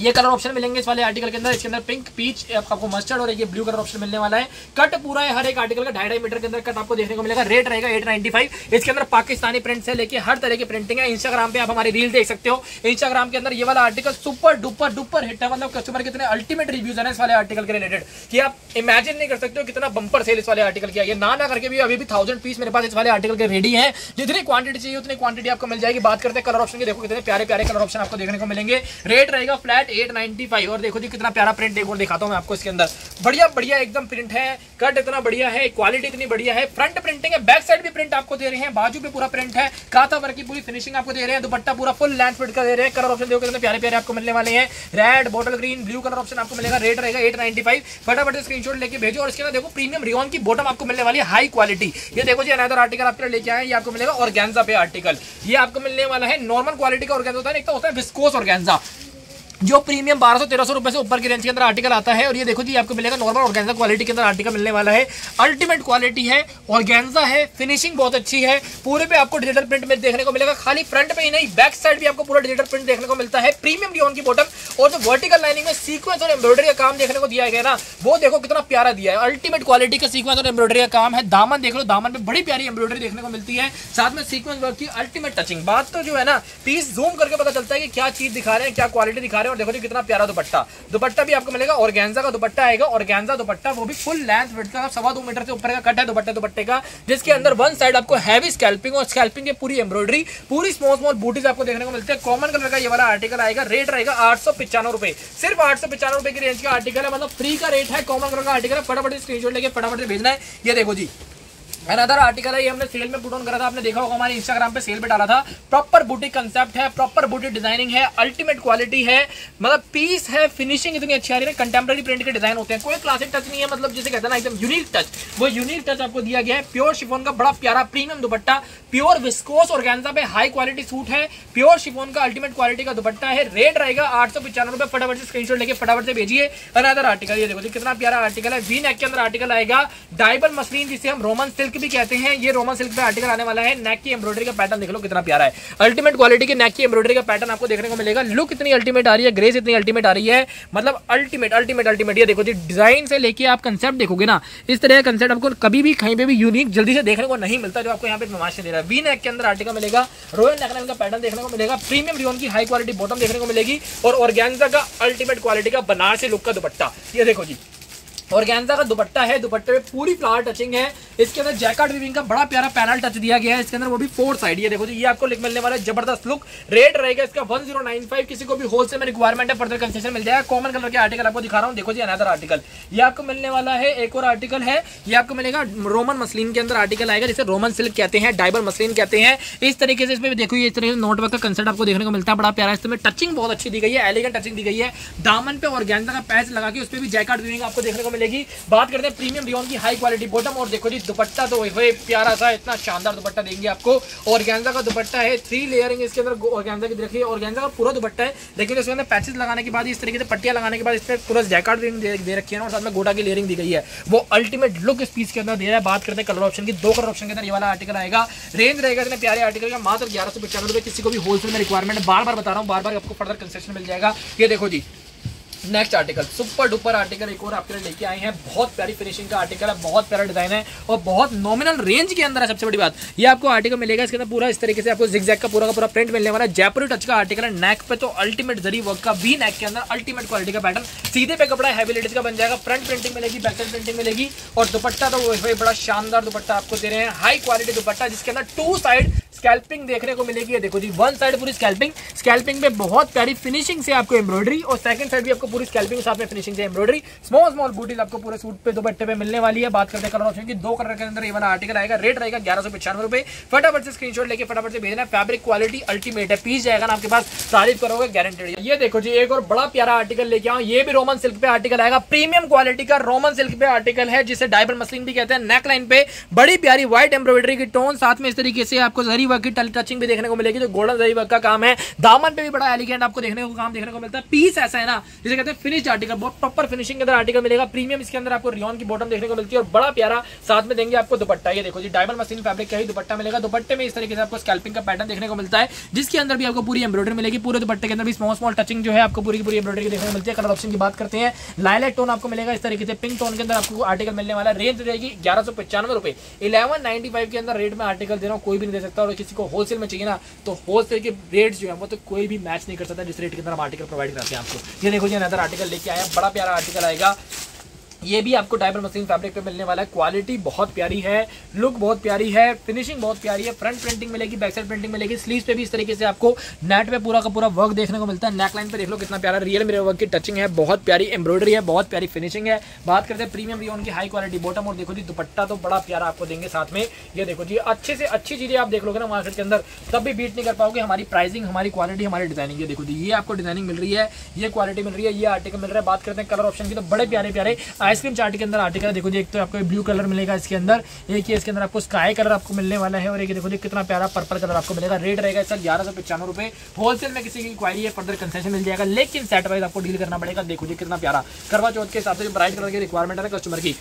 ये कलर ऑप्शन मिलेंगे इस वाले आर्टिकल के अंदर, इसके अंदर पिंक पीच आपको मस्टर्ड और ये ब्लू कलर ऑप्शन मिलने वाला है। कट पूरा है हर एक आर्टिकल का ढाई मीटर के अंदर कट आपको देखने को मिलेगा। रेट रहेगा एट फाइव इसके अंदर पाकिस्तानी प्रिंट से लेके हर तरह की प्रिंटिंग है। इंस्टाग्राम पे आप हमारी रील देख सकते हो। इंस्टाग्राम के अंदर ये वाला article super duper duper hit है। मतलब कस्टमर कितने अल्टीमेट रिव्यूज़ है इस वाले आर्टिकल के रिलेटेड कि आप इमेजिन नहीं कर सकते हो कितना बंपर सेल इस वाले आर्टिकल किया। ये ना ना करके भी अभी भी थाउज़ेंड पीस मेरे पास इस वाले आर्टिकल के रेडी है। जितनी क्वांटिटी चाहिए उतनी क्वांटिटी आपको मिल जाएगी। बात करते हैं कलर ऑप्शन की। देखो कितने प्यारे प्यारे कलर ऑप्शन आपको देखने को मिलेंगे। रेट रहेगा फ्लैट एट नाइनटी फाइव। और देखो जी, कितना प्यारा प्रिंट एक और दिखाता हूँ मैं आपको इसके अंदर। बढ़िया बढ़िया एकदम प्रिंट है कट इतना बढ़िया है क्वालिटी इतनी बढ़िया है। फ्रंट प्रिंटिंग है बैक साइड भी प्रिंट आपको दे रहे हैं, बाजू पे पूरा प्रिंट है। काथा वर्क की पूरी फिनिशिंग आपको दे रहे हैं, दुपट्टा पूरा फुल लेंथ फिट का दे रहे हैं। कलर ऑप्शन देखो कितने प्यारे प्यारे आपको मिलने वाले हैं। Red bottle green blue colour option आपको मिलेगा रेट रहेगा, एट नाइनटी फाइव। फटाफट स्क्रीनशॉट लेके भेजो। और इसके अंदर देखो प्रीमियम रियोन की बॉटम आपको मिलने वाली हाई क्वालिटी ये देखो जी अनदर आर्टिकल आपके लेके आए ये आपको मिलेगा और पे आर्टिकल ये आपको मिलने वाला है नॉर्मल क्वालिटी का ऑर्गेंजा होता है एक तो होता है विस्कोस ऑर्गेंजा जो प्रीमियम बारह सौ, तेरह सौ रुपए से ऊपर की रेंज के अंदर आर्टिकल आता है, और ये देखो जी, आपको मिलेगा नॉर्मल ऑर्गेन्जा क्वालिटी के अंदर आर्टिकल मिलने वाला है। अल्टीमेट क्वालिटी है ऑर्गेन्जा है फिनिशिंग बहुत अच्छी है। पूरे पे आपको डिजिटल प्रिंट में देखने को मिलेगा, खाली फ्रंट पे ही नहीं बैक साइड भी आपको पूरा डिजिटल प्रिंट देखने को मिलता है। प्रीमियम डिओन की बॉटम और जो वर्टिकल लाइनिंग में सीक्वेंस और एम्ब्रॉयडरी का काम देखने को दिया गया ना, वो देखो कितना प्यारा दिया है। अल्टीमेट क्वालिटी का सीक्वेंस और एम्ब्रॉयडरी का काम है। दामन देख लो, दामन में बड़ी प्यारी एम्ब्रॉयडरी देखने को मिलती है। साथ में सीक्वेंस वर्क की अल्टीमेट टचिंग बात तो जो है ना पीस जूम करके पता चलता है कि क्या चीज़ दिखा रहे हैं, क्या क्वालिटी दिखा रहे हैं। और देखो जी कितना प्यारा दुपट्टा। दुपट्टा भी आपको मिलेगा और का दुपट्टा आएगा और दुपट्टा, वो भी फुल लेंथ विथ का, सवा दो मीटर से ऊपर का कट है दुपट्टे दुपट्टे का, जिसके अंदर वन साइड आपको हैवी स्कैल्पिंग और स्कैल्पिंग की पूरी एम्ब्रॉयडरी पूरी स्मॉल स्मॉल बूटीज आपको देखने को मिलते हैं। कॉमन कलर का ये वाला आर्टिकल आएगा रेट रहेगा आठ सौ पिचानवे रुपए। सिर्फ़ आठ सौ पिचानवे रुपए की रेंज का आर्टिकल है मतलब फ्री का रेट है कॉमन कलर का आर्टिकल है, फटाफट स्क्रीनशॉट लेके फटाफट से भेजना है। ये देखो जी अनदर आर्टिकल है, ये हमने सेल में पुट ऑन करा था, आपने देखा होगा, हमारे इंस्टाग्राम पे सेल पे डाला था। प्रॉपर बूटी कंसेप्ट है प्रॉपर बूटी डिज़ाइनिंग है अल्टीमेट क्वालिटी है मतलब पीस है फिनिशिंग इतनी अच्छी आ रही है कंटेम्प्रेरी प्रिंट के डिज़ाइन होते हैं। कोई क्लासिक टच नहीं है मतलब जैसे कहते हैं ना, एकदम यूनिक टच वो यूनिक टच आपको दिया गया है प्योर शिफोन का बड़ा प्यारा प्रीमियम दुपट्टा प्योर विस्कोस और पे हाई क्वालिटी सूट है। प्योर शिफोन का अल्टीमेट क्वालिटी का दुपट्टा है। रेट रहेगा, आठ सौ पचानवे रुपए फटाफट से स्क्रीनशॉट लेके फटाफट से भेजिए। अनदर आर्टिकल ये देखो कितना प्यारा आर्टिकल है। वी नेक के अंदर आर्टिकल आएगा। डाइबल मसलिन जिसे हम रोमन सिल्क भी कहते हैं, ये रोमन सिल्क पे आर्टिकल आने वाला है। नेक की एम्ब्रॉयडरी का पैटर्न देख लो, कितना प्यारा है। अल्टीमेट क्वालिटी के नेक की एम्ब्रॉयडरी का पैटर्न आपको देखने को मिलेगा। लुक इतनी अल्टीमेट आ रही है ग्रेस इतनी अल्टीमेट आ रही है। मतलब अल्टीमेट अल्टीमेट अल्टीमेट ये देखो जी डिज़ाइन से लेके आप कंसेप्ट देखोगे ना, इस तरह का कंसेप्ट आपको कभी भी, कहीं पे भी यूनिक जल्दी से देखने को नहीं मिलता, जो आपको यहाँ पे नुमाइश दे रहा है। वी नेक के अंदर आर्टिकल मिलेगा रोयल नेकलाइन का पैटर्न देखने को मिलेगा प्रीमियम रियोन की हाई क्वालिटी बॉटम देखने को मिलेगी और ऑर्गेन्जा का अल्टीमेट क्वालिटी का बनारसी लुक का दुपट्टा। ये देखो जी। और गेंदा का दुपट्टा है, दुपट्टे में पूरी फ्लावर टचिंग है। इसके अंदर जैकार्ड वीविंग का बड़ा प्यारा पैनल टच दिया गया है। इसके अंदर वो भी फोर साइड ये देखो जी, ये आपको मिलने वाला है, ज़बरदस्त लुक रेट रहेगा इसका 1095 किसी को भी होलसेल में रिक्वायरमेंट है फर्दर कंसेशन मिल जाएगा। कॉमन कलर के आर्टिकल आपको दिखा रहा हूँ, देखो जी अनदर आर्टिकल ये आपको मिलने वाला है, एक और आर्टिकल है। ये आपको मिलेगा रोमन मसलिन के अंदर आर्टिकल आएगा, जिसे रोमन सिल्क कहते हैं डाइबर मसलिन कहते हैं। इस तरीके से इसमें देखो इस तरीके से नोटवर्क का कंसेप्ट आपको देखने को मिलता है, बड़ा प्यारा। इसमें टचिंग बहुत अच्छी दी गई है एलिगेंट टचिंग दी गई है। दामन पे और गेंदा का पैच लगा के उस पर भी जैकार्ड वीविंग आपको देखने को मिलेगी बात करते हैं प्रीमियम रियोन की हाई क्वालिटी बॉटम और देखो जी, दुपट्टा तो वही प्यारा सा इतना शानदार दुपट्टा देंगे आपको। और गेंजा का दुपट्टा है थ्री लेयरिंग इसके अंदर गेंजा की देखिए और गेंजा का पूरा दुपट्टा है। लेकिन इसके अंदर पैचेस लगाने के बाद, इस तरीके से पट्टियाँ लगाने के बाद इस पर पूरा जैकार्ड दे रखी है और साथ में गोटा की लेयरिंग दी गई है। वो अल्टीमेट लुक इस पीस के अंदर दे रहा है। बात करते हैं कलर ऑप्शन की, दो कलर ऑप्शन के अंदर ये वाला आर्टिकल आएगा। रेंज रहेगा इतने प्यारे आर्टिकल का, मात्र ग्यारह सौ पचानवे किसी को भी होलसेल में रिक्वायरमेंट बार बार बता रहा हूँ, बार बार आपको फर्दर कंसेशन मिल जाएगा। ये देखो जी next article super duper article एक और आपके लिए लेके आए हैं। बहुत प्यारी फिनिशिंग का आर्टिकल है, बहुत प्यारा डिज़ाइन है और बहुत नॉमिनल रेंज के अंदर है सबसे बड़ी बात। ये आपको आर्टिकल मिलेगा, इसके अंदर पूरा इस तरीके से आपको जिक्जैक का पूरा का पूरा प्रिंट मिलने वाला है। जयपुरी टच का आर्टिकल है नेक पे तो अल्टीमेट जरी वर्क का भी नेक के अंदर अल्टीमेट क्वालिटी का पैटर्न सीधे पे कपड़ा हैवी लेडीज़ का बन जाएगा फ्रंट प्रिंटिंग मिलेगी बैक साइड प्रिंटिंग मिलेगी और दुपट्टा तो वही बड़ा शानदार दुपट्टा आपको दे रहे हैं। हाई क्वालिटी दुपट्टा जिसके अंदर टू साइड स्कैल्पिंग देखने को मिलेगी। देखो जी वन साइड पूरी स्कैल्पिंग स्कैल्पिंग में बहुत प्यारी फिनिशिंग से आपको एम्ब्रॉयडरी और सेकंड साइड भी आपको पूरी स्कैल्पिंग के साथ में फिनिशिंग से एम्ब्रॉयडरी स्मॉल स्मॉल बूटीज आपको पूरे सूट पे दुपट्टे पे मिलने वाली है। बात करते हैं कलर ऑप्शन की। दो कलर के अंदर ये वाला आर्टिकल आएगा। रेट रहेगा ग्यारह सौ पचानवे रुपए। फटाफट से स्क्रीनशॉट लेके फटाफट से भेजना। फैब्रिक क्वालिटी अल्टीमेट है। पीस जाएगा ना आपके पास। तारीफ़ करोगे गारंटेड ये देखो जी, एक और बड़ा प्यारा आर्टिकल लेके आओ। ये भी रोमन सिल्क पे आर्टिकल आएगा। प्रीमियम क्वालिटी का रोमन सिल्क पे आर्टिकल है, जिसे डायबर मसलिन भी कहते हैं। नेक लाइन पे बड़ी प्यारी व्हाइट एम्ब्रॉयडरी की टोन साथ में इस तरीके से आपको जरी वर्क की टचिंग भी देखने को मिलेगी, जो गोल्डन जरी वर्क का काम है। दामन पे भी बड़ा एलिगेंट आपको देखने को काम देखने को मिलता है। पीस ऐसा है ना, जिसे कहते हैं फिनिश आर्टिकल बहुत प्रॉपर फिनिशिंग के अंदर आर्टिकल मिलेगा। प्रीमियम इसके अंदर आपको रियोन की बॉटम देखने को मिलती है और बड़ा प्यारा साथ में देंगे आपको दुपट्टा। ये देखो जी डायमंड मशीन फैब्रिक का ही दुपट्टा मिलेगा। दुपट्टे में इस तरीके से आपको स्कैल्पिंग का पैटर्न देखने को मिलता है, जिसके अंदर भी आपको पूरी एम्ब्रॉयडरी मिलेगी। पूरे दुपट्टे के अंदर भी स्मॉल स्मॉल टचिंग जो है आपको पूरी पूरी एम्ब्रॉयडरी देखने को मिलती है। कलर ऑप्शन की बात करते हैं। लाइलेट टोन आपको मिलेगा इस तरीके से। पिंक टोन के अंदर आपको आर्टिकल मिलने वाला रेंज रहेगी ग्यारह सौ पचानवे रुपए। इलेवन नाइनटी फाइव के अंदर रेट में आर्टिकल दे रहा हूँ, कोई भी नहीं दे सकता। और किसी को होलसेल में चाहिए ना तो होलसेल के रेट जो है वो तो कोई भी मैच नहीं कर सकता, जिस रेट के अंदर आर्टिकल प्रोवाइड करते हैं आपको। ये देखो जी अनदर आर्टिकल लेके आया। बड़ा प्यारा आर्टिकल आएगा। ये भी आपको डायबर मशीन फैब्रिक पे मिलने वाला है। क्वालिटी बहुत प्यारी है लुक बहुत प्यारी है फिनिशिंग बहुत प्यारी है फ्रंट प्रिंटिंग मिलेगी बैक साइड प्रिंटिंग मिलेगी स्लीव पे भी इस तरीके से आपको नेट पे पूरा का पूरा वर्क देखने को मिलता है। नेक लाइन पे देख लो कितना प्यारा रियल मेरे वर्क की टचिंग है, बहुत प्यारी एम्ब्रॉयडरी है, बहुत प्यारी फिनिशिंग है। बात करते हैं प्रीमियम रियोन की हाई क्वालिटी बॉटम और देखो जी, दुपट्टा तो बड़ा प्यारा आपको देंगे साथ में। ये देखो जी, अच्छे से अच्छी चीज़ें आप देख लोगे ना मार्केट के अंदर, तब भी बीट नहीं कर पाओगे। हमारी प्राइसिंग हमारी क्वालिटी हमारी डिज़ाइनिंग ये देखो जी, ये आपको डिज़ाइनिंग मिल रही है, ये क्वालिटी मिल रही है, ये आर्टिकल मिल रहा है। बात करते हैं कलर ऑप्शन की तो बड़े प्यारे प्यारे आइसक्रीम चार्ट के अंदर आर्टिकल देखो जी, एक तो आपको ब्लू कलर मिलेगा इसके अंदर, एक ये इसके अंदर आपको स्काई कलर आपको मिलने वाला है, और एक देखो जी, कितना प्यारा पर्पल कलर आपको मिलेगा। रेट रहेगा इसका ग्यारह सौ पचानवे रुपए। होलसेल में किसी की क्वारी है फर्दर कंसेशन मिल जाएगा, लेकिन सेट वाइज आपको डील करना पड़ेगा। देखो जी, कितना प्यारा। करवा चौथ के हिसाब से ब्राइट कलर की रिक्वायरमेंट है कस्टमर की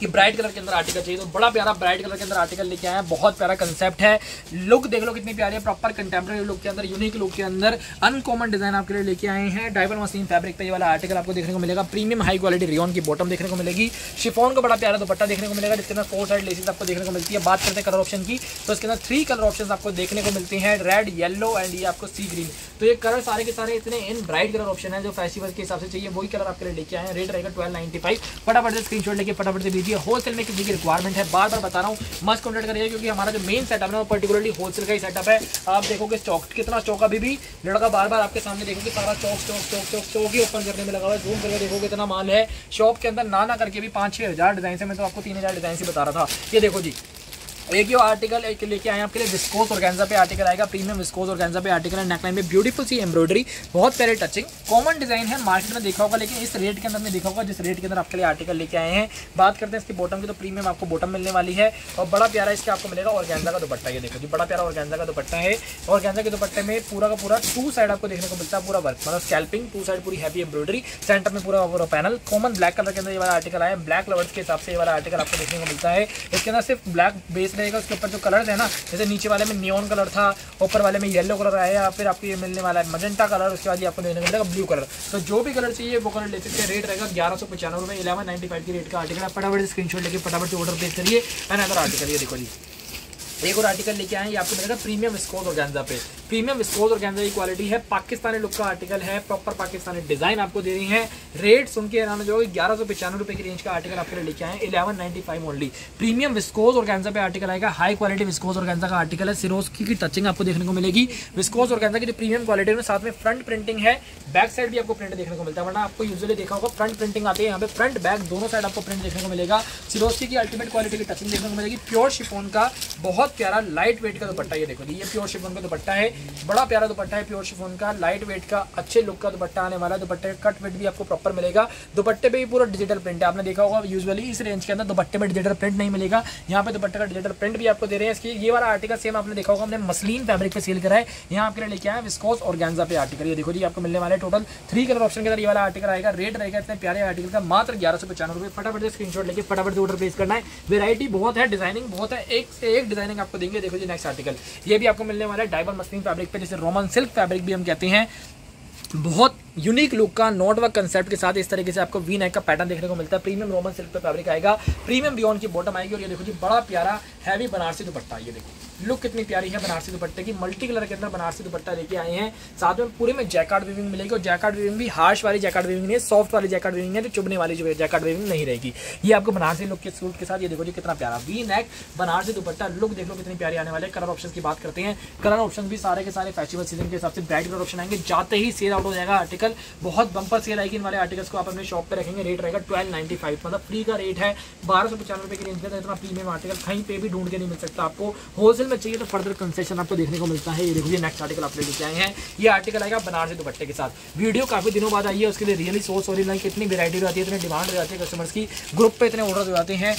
कि ब्राइट कलर के अंदर आर्टिकल चाहिए तो बड़ा प्यारा ब्राइट कलर के अंदर आर्टिकल लेके आया बहुत प्यारा कंसेप्ट है। लुक देख लो कितनी प्यारी है प्रॉपर कंटेम्प्रेरी लुक के अंदर यूनिक लुक के अंदर अनकॉमन डिज़ाइन आपके लिए लेके आए हैं। डाइबर मशीन फैब्रिक पे ये वाला आर्टिकल आपको देखने को मिलेगा। प्रीमियम हाई क्वालिटी रियोन की बॉटम देखने को मिलेगी। शिफोन का बड़ा प्यारा दुपट्टा देखने को मिलेगा, जिसके अंदर फोर साइड लेसिस आपको देखने को मिलती है। बात करते हैं कलर ऑप्शन की तो इसके अंदर थ्री कलर ऑप्शन आपको देखने को मिलते हैं। रेड येलो एंड ये आपको सी ग्रीन तो ये कलर सारे के सारे इतने इन ब्राइट कलर ऑप्शन है, जो फेस्टिवल के हिसाब से चाहिए, वही कलर आपके लिए लेके आए हैं। रेट रहेगा ट्वेल्व नाइन्टी फाइव फटाफट से स्क्रीन लेके फटाफट से दीजिए होलसेल में किसी की रिक्वायरमेंट है। बार बार बता रहा हूँ मस्ट कॉन्टेक्ट करिए, क्योंकि हमारा जो मेन सेटअप है वो पर्टिकुलरली होलसेल का ही सेटअप है। आप देखोगे स्टॉक कितना स्टॉक अभी भी, लड़का बार बार आपके सामने देखोगे, सारा चौक चौक चौक चौक चौक ही ओपन करने में लगा हुआ है। जूम करके देखोगे इतना माल है। शॉप के अंदर ना ना करके भी पाँच छः हज़ार डिज़ाइन से मैं तो आपको तीन हज़ार डिज़ाइन से बता रहा था। ये देखो जी एक ही आर्टिकल एक लेके आए आपके लिए विस्कोस और गैंजा पे आर्टिकल आएगा प्रीमियम विस्कोस और गैंजा पे आर्टिकल है नेकलाइन में ब्यूटीफुल सी एम्ब्रॉयडरी बहुत प्यारे टचिंग कॉमन डिज़ाइन है मार्केट में देखा होगा, लेकिन इस रेट के अंदर में देखा होगा, जिस रेट के अंदर आपके लिए आर्टिकल लेके आए हैं। बात करते हैं इसकी बॉटम की तो प्रीमियम आपको बॉटम मिलने वाली है, और बड़ा प्यारा इसके आपको मिलेगा और का दुपट्टा, ये देखो जी, बड़ा प्यारा और का दुपट्टा है। और के दुपट्टे में पूरा का पूरा टू साइड आपको देखने को मिलता है, पूरा वर्क मतलब स्कैल्पिंग टू साइड पूरी हैवी एम्ब्रॉयडरी सेंटर में पूरा पूरा पैनल कॉमन ब्लैक कलर के अंदर ये वाला आर्टिकल आया ब्लैक लवर्स के हिसाब से ये वाला आर्टिकल आपको देखने को मिलता है। इसके अंदर सिर्फ़ ब्लैक बेस रहेगा उसके ऊपर जो कलर है ना, जैसे नीचे वाले में नियोन कलर था, ऊपर वाले में येलो कलर आया फिर आपको ये मिलने वाला है मजेंटा कलर उसके बाद ये आपको को मिलेगा ब्लू कलर तो जो भी कलर चाहिए, वो कलर ले सकते हैं। रेट रहेगा ग्यारह सौ पचानवे रुपये इलेवन नाइन्टी फाइव की रेट का आर्टिकल है। फटाफट स्क्रीन लेकर फटाफट से ऑर्डर देख करिए। एंड अदर आर्टिकल ये देखो जी। एक और आर्टिकल लेके आए ये आपको मिलेगा प्रीमियम स्कोर और गैंजा पे। प्रीमियम और गैंजा की क्वालिटी है, पाकिस्तानी लुक का आर्टिकल है प्रॉपर पाकिस्तानी डिज़ाइन आपको दे रही है। रेट सुन के हैरान जो ग्यारह सौ पचानवे रुपए की रेंज का आर्टिकल आपके लिए लेके आए eleven ninety five only premium viscose और गैंजा पे आर्टिकल आएगा हाई क्वालिटी विस्कोज और गैंजा का आर्टिकल है सिरोज की टचिंग आपको देखने को मिलेगी। विस्कोज और गैंजा की जो प्रीमियम क्वालिटी में साथ में फ्रंट प्रिंटिंग है बैक साइड भी आपको प्रिंट देखने को मिलता है, वरना आपको यूजुअली देखा होगा फ्रंट प्रिंटिंग आती है, यहाँ पे फ्रंट बैक दोनों साइड आपको प्रिंट देखने को मिलेगा। सिरोस्की की अल्टीमेट क्वालिटी की टचिंग देखने को मिलेगी प्योर शिफोन का, बहुत प्यारा लाइट वेट का दुपट्टा, ये देखो, ये प्योर शिफोन का दुपट्टा है। बड़ा प्यारा दुपट्टा है प्योर शिफोन का लाइट वेट का, अच्छे लुक का दुपट्टा आने वाला है। दुपट्टे का कट वेट भी आपको प्रॉपर मिलेगा। दुपट्टे पे भी पूरा डिजिटल प्रिंट है। आपने देखा होगा यूजुअली इस रेंज के अंदर दुपट्टे में डिजिटल प्रिंट नहीं मिलेगा। यहाँ पे दुपट्टे का डिजिटल प्रिंट भी आपको दे रहे हैं। इसकी, ये वाला आर्टिकल सेम आपने देखा होगा, हमने मसलिन फैब्रिक पे सेल करा है। यहाँ आपके लिए लेके आया विस्कोस और गैंजा पे आर्टिकल ये देखो जी, आपको मिलने वाले टोटल थ्री कलर ऑप्शन के अंदर ये वाला आर्टिकल आएगा। रेट रहेगा इतने प्यारे आर्टिकल का, मात्र ग्यारह सौ पचानवे फटाफट से स्क्रीनशॉट लेके, फटाफट से ऑर्डर प्लेस करना है। वेरायटी बहुत है डिज़ाइनिंग बहुत है। एक से एक डिज़ाइनिंग आपको देंगे, देखो जी नेक्स्ट आर्टिकल ये भी आपको मिलने वाला है डायबल मस्लिन फैब्रिक पे, जैसे रोमन सिल्क फैब्रिक भी हम कहते हैं। बहुत यूनिक लुक का नॉट वर्क कंसेप्ट के साथ इस तरीके से आपको वी नेक का पैटर्न देखने को मिलता है। प्रीमियम रोमन सिल्क पे फैब्रिक आएगा। प्रीमियम बियॉन्ड की बॉटम आएगी और ये देखो जी, बड़ा प्यारा हैवी बनारसी दुपट्टा, ये देखो। लुक कितनी प्यारी है बनारसी दुपट्टे की। मल्टी कलर के अंदर बनारसी दुपट्टा लेके आए हैं। साथ में पूरे में जैकार्ड वीविंग मिलेगी और जैकार्ड वीविंग भी हार्श वाली जैकार्ड वीविंग नहीं है सॉफ्ट वाली जैकार्ड वीविंग है, जो चुभने वाली जो जैकार्ड वीविंग नहीं रहेगी। ये आपको बनारसी लुक के सूट के साथ, ये देखो जी कितना प्यारा। वी नेक बनारसी दुपट्टा लुक देख लो कितनी प्यारी आने वाले कलर ऑप्शन की बात करते हैं। कलर ऑप्शन भी सारे के सारे फेस्टिवल सीज़न के हिसाब से ब्राइट कलर ऑप्शन आएँगे। जाते ही सेल आउट हो जाएगा आर्टिकल बहुत बंपर सेल आएगी इन वाले आर्टिकल्स को आप अपने शॉप पे रखेंगे। रेट रहेगा ट्वेल्व नाइन्टी फाइव मतलब फ्री का रेट है। बारह सौ पचानवे रुपए की रेंज में इतना प्रीमियम आर्टिकल कहीं पे भी ढूंढ के नहीं मिल सकता आपको। होलसेल में चाहिए तो फर्दर कंसेशन आपको देखने को मिलता है। ये देखो, ये नेक्स्ट आर्टिकल आप लेके आए हैं। ये आर्टिकल आएगा बनारसी दुपट्टे के साथ। वीडियो काफ़ी दिनों बाद आई है, उसके लिए रियली सोच और कितनी वेरायटी रहती है, इतनी डिमांड हो जाती है कस्टमर्स की। ग्रुप पे इतने ऑर्डर हो जाते हैं।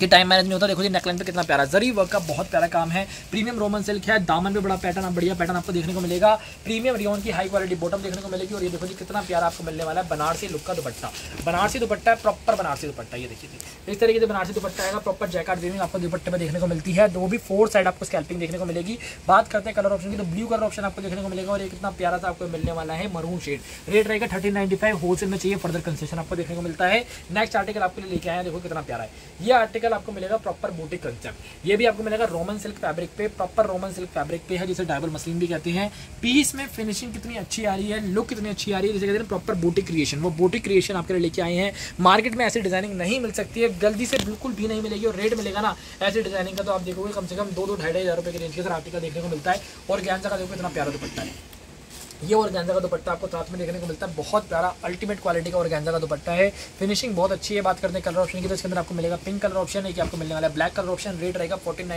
कि टाइम मैनेज नहीं होता। देखो जी नेकलाइन पे कितना प्यारा। जरी वर्क का बहुत प्यारा काम है। प्रीमियम रोमन सिल्क है। दामन पे बड़ा पैटर्न बढ़िया पैटर्न आपको देखने को मिलेगा। प्रीमियम रियोन की हाई क्वालिटी बॉटम देखने को मिलेगी। और ये देखो जी, कितना प्यारा आपको मिलने वाला है। बनारसी लुक का दुपट्टा। बनारसी दुपट्टा है प्रॉपर बनारसी दुपट्टा, ये देखिए इस तरीके से बनारसी दुपट्टा आएगा। प्रॉपर जैकार्ड वीविंग आपको दुपट्टे में देखने को मिलती है। दो भी फोर साइड आपको स्कैल्पिंग देखने को मिलेगी। बात करते हैं कलर ऑप्शन की तो ब्लू कलर ऑप्शन आपको देखने को मिलेगा। और ये कितना प्यारा सा आपको मिलने वाला है मरून शेड रेट रहेगा थर्टीन नाइन्टी फाइव होलसेल में चाहिए फर्दर कंसेशन आपको देखने को मिलता है। नेक्स्ट आर्टिकल आपके लिए लेके आए देखो कितना प्यारा है। ये आर्टिकल आपको मिलेगा प्रॉपर बूटिक कंसेप्ट ये भी आपको मिलेगा रोमन सिल्क फैब्रिक पे प्रॉपर रोमन सिल्क फैब्रिक पे है, जिसे डायबल मसलिन भी कहते हैं. पीस में फिनिशिंग कितनी अच्छी आ रही है लुक कितनी अच्छी आ रही है, जिसे कहते हैं प्रॉपर बूटिक क्रिएशन वो बूटिक क्रिएशन आपके लिए लेके आए हैं. मार्केट में ऐसी डिज़ाइनिंग नहीं मिल सकती है. जल्दी से बिल्कुल भी नहीं मिलेगी और रेट मिलेगा ना. ऐसी डिज़ाइनिंग का तो आप देखोगे कम से कम दो दो, ढाई ढाई हज़ार रुपये के रेंज के अंदर आर्टिकल देखने को मिलता है. और ज्ञान का देखो, इतना प्यारा दुपट्टा है. ये और का दुपट्टा आपको साथ में देखने को मिलता है। बहुत प्यारा अल्टीमेट क्वालिटी का और का दुपट्टा है। फिनिशिंग बहुत अच्छी है, बात करते हैं कलर ऑप्शन की तो इसके अंदर आपको मिलेगा पिंक कलर ऑप्शन है कि आपको मिलने वाला है ब्लैक कलर ऑप्शन रेट रहेगा फोर्टीन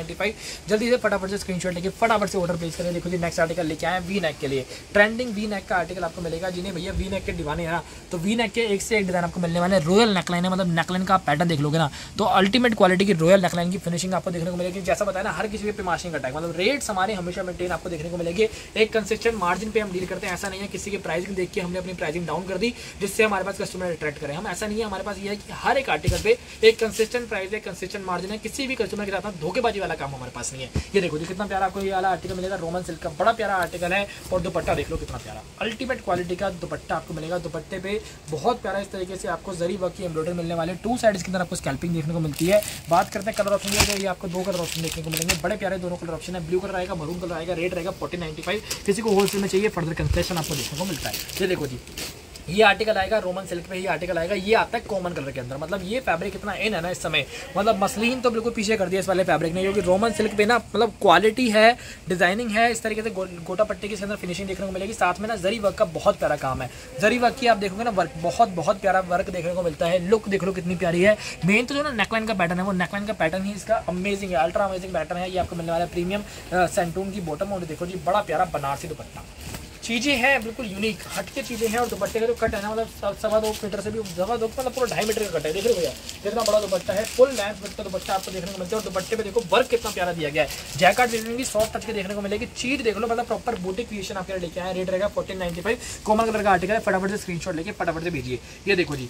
जल्दी से फटाफट से स्क्रीन लेके फटाफट से ऑर्डर प्लेस करें। देखो जी नेक्स्ट आर्टिकल लेके आए वी नेक के लिए। ट्रेंडिंग वी नेक का आर्टिकल आपको मिलेगा। जिन्हें भैया वी नेक के दीवाने है तो वी नेक के एक से एक डिज़ाइन आपको मिलने वाले रॉयल नेकलाइन है मतलब नेकलाइन का पैटर्न देख लोगे ना तो अल्टीमेट क्वालिटी की रॉयल नेकलाइन की फिनिशिंग आपको देखने को मिलेगी। जैसा बताया ना, हर किसी पे मार्जिन का टाइम मतलब रेट्स हमारे हमेशा मेंटेन आपको देखने को मिलेगी। एक कंसिस्टेंट मार्जिन पे हम डील करते हैं। ऐसा नहीं है किसी की प्राइसिंग देख के हमने अपनी प्राइसिंग डाउन कर दी, जिससे हमारे पास कस्टमर अट्रैक्ट करें। हम ऐसा नहीं है, हमारे पास ये है कि हर एक आर्टिकल पे एक कंसिस्टेंट प्राइस है कंसिस्टेंट मार्जिन है। किसी भी कस्टमर के साथ धोखेबाजी वाला काम हमारे पास नहीं है। ये देखो, जी कितना प्यारा ये वाला आर्टिकल मिलेगा रोमन सिल्क का बड़ा प्यारा आर्टिकल है और दुपट्टा देख लो कितना प्यारा। अल्टीमेट क्वालिटी का दुपट्टा आपको मिलेगा। दुपट्टे पे बहुत प्यारा इस तरीके से आपको जरी वर्क की एम्ब्रॉयडरी मिलने वाले। टू साइड के अंदर आपको स्कैल्पिंग देखने को मिलती है। बात करते हैं कलर ऑप्शन की ये आपको दो कलर ऑप्शन देखने को मिलेंगे। बड़े प्यारे दोनों कलर ऑप्शन है। ब्लू कलर आएगा मरून कलर आएगा रेट रहेगा फोर्टी किसी को होलसेल में चाहिए फर्दर कंसेशन आपको देखने को मिलता है। ये देखो जी ये आर्टिकल आएगा रोमन सिल्क पे ये आर्टिकल आएगा ये आता है कॉमन कलर के अंदर। मतलब ये फैब्रिक इतना इन है ना इस समय। मतलब मसलिन तो बिल्कुल पीछे कर दिया इस वाले फैब्रिक ने क्योंकि रोमन सिल्क पे ना मतलब क्वालिटी है डिज़ाइनिंग है इस तरीके से गो, गोटा पट्टी के अंदर फिनिशिंग देखने को मिलेगी। साथ में ना जरी वर्क का बहुत प्यारा काम है। जरी वर्क की आप देखोगे ना वर्क बहुत बहुत प्यारा वर्क देखने को मिलता है। लुक देख लो कितनी प्यारी है। मेन तो जो ना नेकलाइन का पैटर्न है वो नेकलाइन का पैटर्न ही इसका अमेजिंग है अल्ट्रा अमेजिंग पैटर्न है। ये आपको मिलने वाला है प्रीमियम सेंटून की बॉटम और देखो जी बड़ा प्यारा बनारसी दुपट्टा। चीज़ें हैं, बिल्कुल यूनिक हट के चीज़ें हैं और दुपट्टे का जो कट है ना मतलब सवा दो मीटर से भी सवा दो मतलब पूरा ढाई मीटर का कट है। देख रहे भैया, कितना बड़ा दुपट्टा है फुल लेंथ का दुपट्टा आपको देखने को मिलता है। और दुपट्टे पे देखो वर्क कितना प्यारा दिया गया है। जैकेट की सॉफ्ट टच के देखने को मिलेगी। चीज़ देख लो मतलब प्रॉपर बोटी क्रिएशन आपके लेके आए रेट रहेगा fourteen ninety five common colour का आर्टिकल है, फटाफट से स्क्रीन लेके फटाफट से भेजिए। ये देखो जी।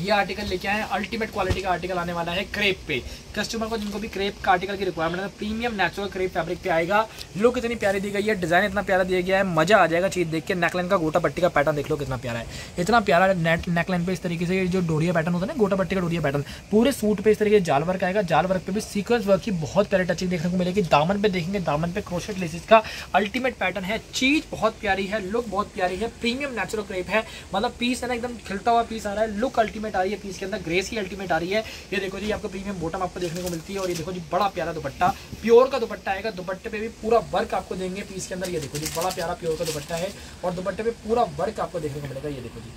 ये आर्टिकल लेके आए अल्टीमेट क्वालिटी का आर्टिकल आने वाला है क्रेप पे। कस्टमर को जिनको भी क्रेप का आर्टिकल की रिक्वायरमेंट है प्रीमियम नेचुरल क्रेप फैब्रिक पे आएगा। लुक इतनी प्यारी दी गई है डिज़ाइन इतना प्यारा दिया गया है, मज़ा आ जाएगा चीज़ देख के। नेकलाइन का गोटा पट्टी का पैटर्न देख लो कितना प्यारा है। इतना प्यारा नेट नेकलाइन पे इस तरीके से जो डोरिया पैटर्न होता है ना, गोटा पट्टी का डोरिया पैटर्न पूरे सूट पे इस तरीके जाल वर्क आएगा। जाल वर्क पे भी सीक्वेंस वर्क की बहुत प्यारी टचिंग देखने को मिलेगी। दामन पे देखेंगे, दामन पे क्रोशेट लेसिस का अल्टीमेट पैटर्न है। चीज़ बहुत प्यारी है लुक बहुत प्यारी है प्रीमियम नेचुरल क्रेप है। मतलब पीस है ना, एकदम खिलता हुआ पीस आ रहा है। लुक अल्टीमेट आ रही है पीस के अंदर ग्रेस की अल्टीमेट आ रही है। ये देखो जी, आपको प्रीमियम बॉटम आपको देखने को मिलती है और ये देखो जी, बड़ा प्यारा दुपट्टा। प्योर का दुपट्टा आएगा, दुपट्टे पे भी पूरा वर्क आपको देंगे पीस के अंदर। ये देखो जी, बड़ा प्यारा प्योर का दुपट्टा है और दुपट्टे पे पूरा वर्क आपको देखने को मिलेगा, ये देखो जी।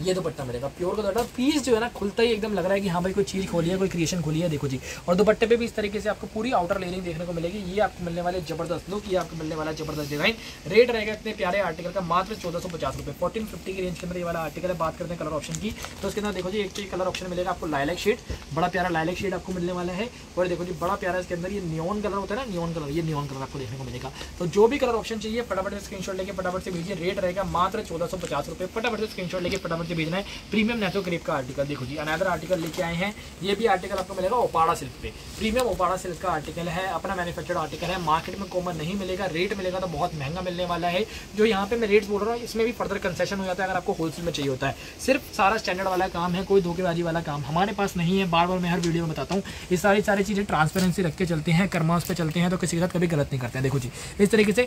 ये दुपट्टा मिलेगा। प्योर का दुपट्टा पीस जो है ना, खुलता ही एकदम लग रहा है कि हाँ भाई कोई चीज़ खोली है, कोई क्रिएशन खोली है, देखो जी। और दुपट्टे पे भी इस तरीके से आपको पूरी आउटर लेयरिंग देखने को मिलेगी। ये आपको मिलने वाले ज़बरदस्त लुक ये आपको मिलने वाला ज़बरदस्त डिज़ाइन रेट रहेगा इतने प्यारे आर्टिकल का, मात्र चौदह सौ पचास रुपये फोर्टीन फिफ्टी की रेंज के अंदर ये वाला आर्टिकल है, बात करते हैं कलर ऑप्शन की। तो उसके अंदर देखो जी, एक तो कलर ऑप्शन मिलेगा आपको लाइलैक शेड बड़ा प्यारा लाइलैक शेड आपको मिलने वाला है। और देखो जी, बड़ा प्यारा इसके अंदर ये न्योन कलर होता है ना न्योन कलर ये न्योन कलर आपको देखने को मिलेगा। तो जो भी कलर ऑप्शन चाहिए, फटाफट से स्क्रीनशॉट लेके, फटाफट से भेजिए। रेट रहेगा मात्र चौदह सौ पचास रुपये फटाफट से स्क्रीनशॉट लेके, फटाफट से भेजना है प्रीमियम नेचो क्रेप का आर्टिकल देखो जी अनदर आर्टिकल लेके आए हैं। ये भी आर्टिकल आपको मिलेगा ओपाड़ा सिल्क पे। प्रीमियम ओपाड़ा सिल्क का आर्टिकल है, अपना मैन्युफैक्चर्ड आर्टिकल है। मार्केट में कॉमन नहीं मिलेगा रेट मिलेगा तो बहुत महँगा मिलने वाला है। जो यहाँ पे मैं रेट बोल रहा हूँ, इसमें भी फर्दर कंसेशन हो जाता है अगर आपको होलसेल में चाहिए होता है। सिर्फ़ सारा स्टैंडर्ड वाला काम है, कोई धोखेबाजी वाला काम हमारे पास नहीं है। बार बार मैं हर वीडियो में बताता हूँ, ये सारी सारी चीज़ें ट्रांसपेरेंसी रख के चलते हैं कर्मास पे चलते हैं तो किसी के साथ कभी गलत नहीं करते हैं। देखो जी, इस तरीके से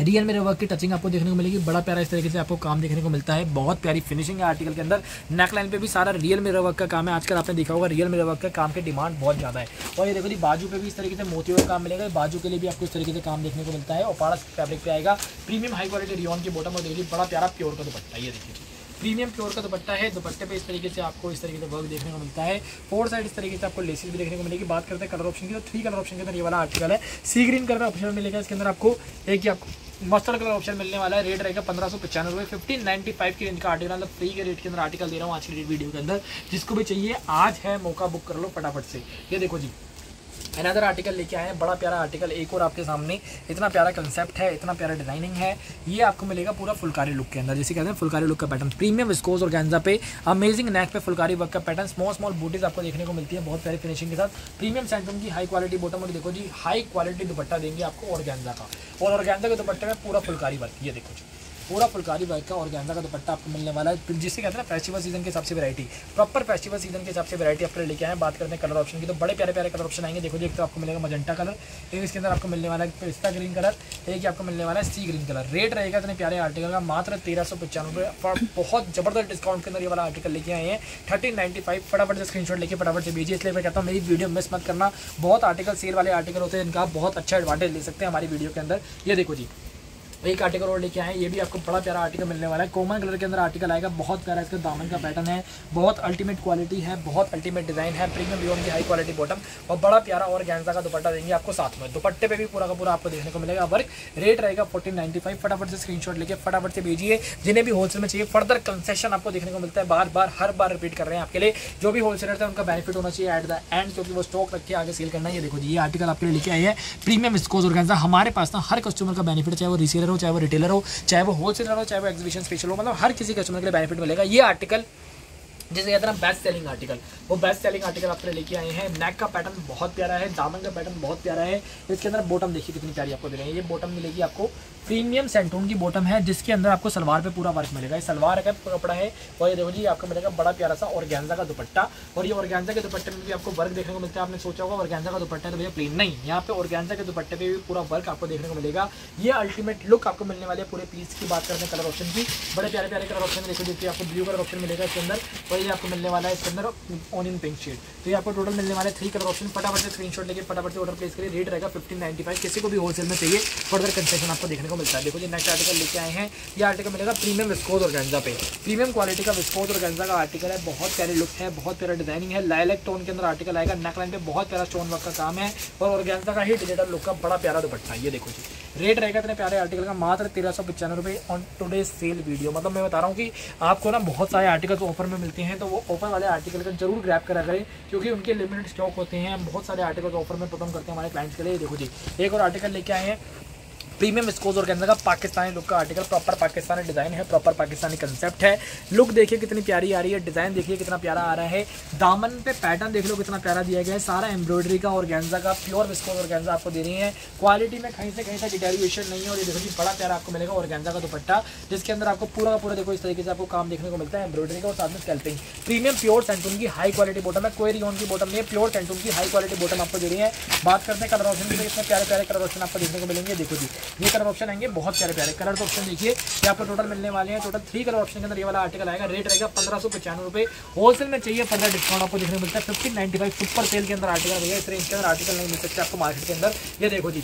रियल मेरे वर्क की टचिंग आपको देखने को मिलेगी। बड़ा प्यारा इस तरीके से आपको काम देखने को मिलता है। बहुत प्यारी फिनिशिंग है आर्टिकल के अंदर। नेक लाइन पे भी सारा रियल मेरे वर्क का काम है। आजकल आपने देखा होगा रियल मेरे वर्क का काम की डिमांड बहुत ज़्यादा है। और ये देखो जी, बाजू पे भी इस तरीके से मोतियों का काम मिलेगा। बाजू के लिए भी आपको इस तरीके से काम देखने को मिलता है। और पाड़ा फैब्रिक पे आएगा। प्रीमियम हाई क्वालिटी रियोन की बॉटम और देखिए, बड़ा प्यारा प्योर का दुपट्टा ये देखिए। प्रीमियम प्योर का दुपट्टा है। दुपट्टे पे इस तरीके से आपको इस तरीके से वर्क देखने को मिलता है। फोर साइड इस तरीके से आपको लेसिस भी देखने को मिलेगी। बात करते हैं कलर ऑप्शन की। तो थ्री कलर ऑप्शन के अंदर ये वाला आर्टिकल है। सी ग्रीन कलर ऑप्शन मिलेगा। इसके अंदर आपको एक ही आपको मस्टर्ड कलर ऑप्शन मिलने वाला है। रेट रहेगा पंद्रह सौ पचानवे फिफ्टीन नाइन्टी फाइव की रेंज का आर्टिकल मतलब फ्री के रेट के अंदर आर्टिकल दे रहा हूँ आज की वीडियो के अंदर। जिसको भी चाहिए, आज है, मौका बुक कर लो फटाफट से। ये देखो जी। अनदर आर्टिकल लेके आए हैं, बड़ा प्यारा आर्टिकल एक और आपके सामने। इतना प्यारा कंसेप्ट है, इतना प्यारा डिज़ाइनिंग है, ये आपको मिलेगा पूरा फुलकारी लुक के अंदर। जैसे कहते हैं, फुलकारी लुक का पैटर्न प्रीमियम विस्कोज और गैंजा पे अमेजिंग नेक पे फुलकारी वर्क का पैटर्न स्मॉल स्मॉल बूटीज आपको देखने को मिलती है, बहुत प्यारी फिनिशिंग के साथ। प्रीमियम सेंटम की हाई क्वालिटी बॉटम और देखो जी हाई क्वालिटी दुपट्टा देंगे आपको और गैंजा का। और ऑर्गेंजा के दुपट्टे में पूरा फुलकारी वर्क ये देखो जी। पूरा फुलकारी वर्क का और गेंदा का दुपट्टा आपको मिलने वाला है। जिससे कहते हैं फेस्टिवल सीज़न के हिसाब से वैरायटी प्रॉपर फेस्टिवल सीज़न के हिसाब से वैरायटी आपको लेके आए बात करते हैं कलर ऑप्शन की तो बड़े प्यारे प्यारे कलर ऑप्शन आएँगे। देखो जी, एक तो आपको मिलेगा मजंटा कलर एक इसके अंदर आपको मिलने वाला है पिस्ता ग्रीन कलर एक आपको मिलने वाला है सी ग्रीन कलर रेट रहेगा इतने प्यारे आर्टिकल का, मात्र तेरह सौ पचानवे बहुत ज़बरदस्त डिस्काउंट के अंदर ये वाला आर्टिकल लेके आए हैं। थर्टीन नाइन्टी फाइव फटाफट से स्क्रीन लेके फटाफट से भेजिए। इसलिए मैं कहता हूँ, मेरी वीडियो मिस मत करना। बहुत आर्टिकल सेल वाले आर्टिकल होते हैं, इनका बहुत अच्छा एडवांटेज ले सकते हैं हमारी वीडियो के अंदर। ये देखो जी। एक आर्टिकल और लेके आए ये भी आपको बड़ा प्यारा आर्टिकल मिलने वाला है। कॉमन कलर के अंदर आर्टिकल आएगा, बहुत प्यारा इसका दामन का पैटर्न है, बहुत अल्टीमेट क्वालिटी है, बहुत अल्टीमेट डिज़ाइन है प्रीमियम लियोन की हाई क्वालिटी बॉटम और बड़ा प्यारा और गैंसा का दुपट्टा देंगे आपको साथ में। दुपट्टे पे भी पूरा का पूरा आपको देखने को मिलेगा। वर्क रेट रहेगा फोर्टीन नाइन्टी फाइव फटाफट से स्क्रीन लेके फटाफट से भेजिए। जिन्हें भी होलसेल में चाहिए फर्दर कंसेशन आपको देखने को मिलता है, बार बार, हर बार रिपीट कर रहे हैं आपके लिए। जो भी होलसेलर है उनका बेनिफिट होना चाहिए एट द एंड क्योंकि वो स्टॉक रख के आगे सेल करना है। ये देखो जी, ये आर्टिकल आपके लिए लेके आए हैं। प्रीमियम स्कोज और हमारे पास ना हर कस्टमर का बेनिफिट चाहे वो रिसेलर हो, चाहे वो रिटेलर हो, चाहे वो होलसेलर हो, चाहे वो एग्जीबिशन स्पेशल हो मतलब हर किसी कस्टमर के लिए बेनिफिट मिलेगा। ये आर्टिकल जिसे कहते हैं बेस्ट सेलिंग आर्टिकल वो बेस्ट सेलिंग आर्टिकल आपके लेके आए हैं। नेक का पैटर्न बहुत प्यारा है, दामन का पैटर्न बहुत प्यारा है। इसके अंदर बॉटम देखिए कितनी प्यारी आपको दे रहे हैं। ये बॉटम मिलेगी आपको प्रीमियम सेंटून की बॉटम है, जिसके अंदर आपको सलवार पे पूरा वर्क मिलेगा। ये सलवार का कपड़ा है और ये देखो जी, आपको मिलेगा बड़ा प्यारा सा और का दुपट्टा। और ये ऑर्गेंजा के दुपट्टे में भी आपको वर्क देखने को मिलता है। आपने सोचा होगा ऑर्गेंजा का दुपट्टा तो भैया प्लेन नहीं। यहाँ पे ऑर्गेंजा के दुपट्टे पे भी पूरा वर्क आपको देखने को मिलेगा। ये अल्टीमेट लुक आपको मिलने वाले पूरे पीस की बात करते हैं कलर ऑप्शन की। बड़े प्यारे प्यारे कलर ऑप्शन देखो देखिए आपको ब्लू कलर ऑप्शन मिलेगा इसके अंदर। और ये आपको मिलने वाला है इसके अंदर ऑनियन पिंक शेड। तो ये आपको टोटल मिलने वाले थ्री कलर ऑप्शन फटाफट से स्क्रीनशॉट लेके, फटाफट से ऑर्डर प्लेस करिए रेट रहेगा फिफ्टीन नाइन्टी फाइव किसी को भी होलसेल में चाहिए फर्दर कंसेशन आपको देखने को मिलता है। देखो जी नेक्स्ट आर्टिकल लेके आए हैं। ये आर्टिकल मिलेगा प्रीमियम विस्कोज और गेंजा पे। प्रीमियम क्वालिटी का विस्कोज और गेंजा का आर्टिकल है, बहुत प्यारे लुक है, बहुत प्यारा डिज़ाइनिंग है। लाइलेक टोन के अंदर आर्टिकल आएगा नेक लाइन पे बहुत प्यारा स्टोन वर्क का काम है। और गेंजा का ही डिजिटल लुक का बड़ा प्यारा दुपट्टा ये देखो जी। रेट रहेगा इतने प्यारे आर्टिकल का, मात्र तेरह सौ पचानवे रुपये ऑन टुडे सेल वीडियो मतलब मैं बता रहा हूँ कि आपको ना बहुत सारे आर्टिकल ऑफ़र में मिलते हैं। तो वो ऑफ़र वाले आर्टिकल का ज़रूर ग्रैप करा करें, क्योंकि उनके लिमिटेड स्टॉक होते हैं। बहुत सारे आर्टिकल ऑफ़र में परफॉर्म करते हैं हमारे क्लाइंट्स के लिए। देखो जी, एक और आर्टिकल लेके आए हैं। प्रीमियम स्कोज और का पाकिस्तानी लुक का आर्टिकल प्रॉपर पाकिस्तानी डिज़ाइन है प्रॉपर पाकिस्तानी कंसेप्ट है। लुक देखिए कितनी प्यारी आ रही है डिज़ाइन देखिए कितना प्यारा आ रहा है। दामन पे पैटर्न देख लो कितना प्यारा दिया गया है। सारा एम्ब्रॉयडरी का और का प्योर विस्कोज और आपको दे रही है। क्वालिटी में कहीं से कहीं तक डिटेरिएशन नहीं है और ये देखो जी, बड़ा प्यारा आपको मिलेगा और का दुपट्टा, जिसके अंदर आपको पूरा पूरा देखो इस तरीके से आपको काम देखने को मिलता है एम्ब्रॉयडरी का और साथ में स्कैल्पिंग प्रीमियम प्योर सेंटून की हाई क्वालिटी बॉटम है, कोई रियोन की बॉटम नहीं है प्योर सेंटून की हाई क्वालिटी बॉटम आपको दे रही है। बात करते हैं कलर ऑप्शन की इसमें प्यारे प्यारे कलर ऑप्शन आपको देखने को मिलेंगे। देखो जी ये कलर ऑप्शन आएँगे, बहुत प्यारे प्यारे कलर तो ऑप्शन देखिए। ये आपको टोटल मिलने वाले हैं टोटल थ्री कलर ऑप्शन के अंदर ये वाला आर्टिकल आएगा। रेट रहेगा पंद्रह सौ पचानवे रुपये होलसेल में चाहिए पंद्रह डिस्काउंट आपको देखने मिलता है। Fifteen ninety five super sale के अंदर आर्टिकल भैया इस रेंज के अंदर आर्टिकल नहीं मिल सकते आपको मार्केट के अंदर। ये देखो जी।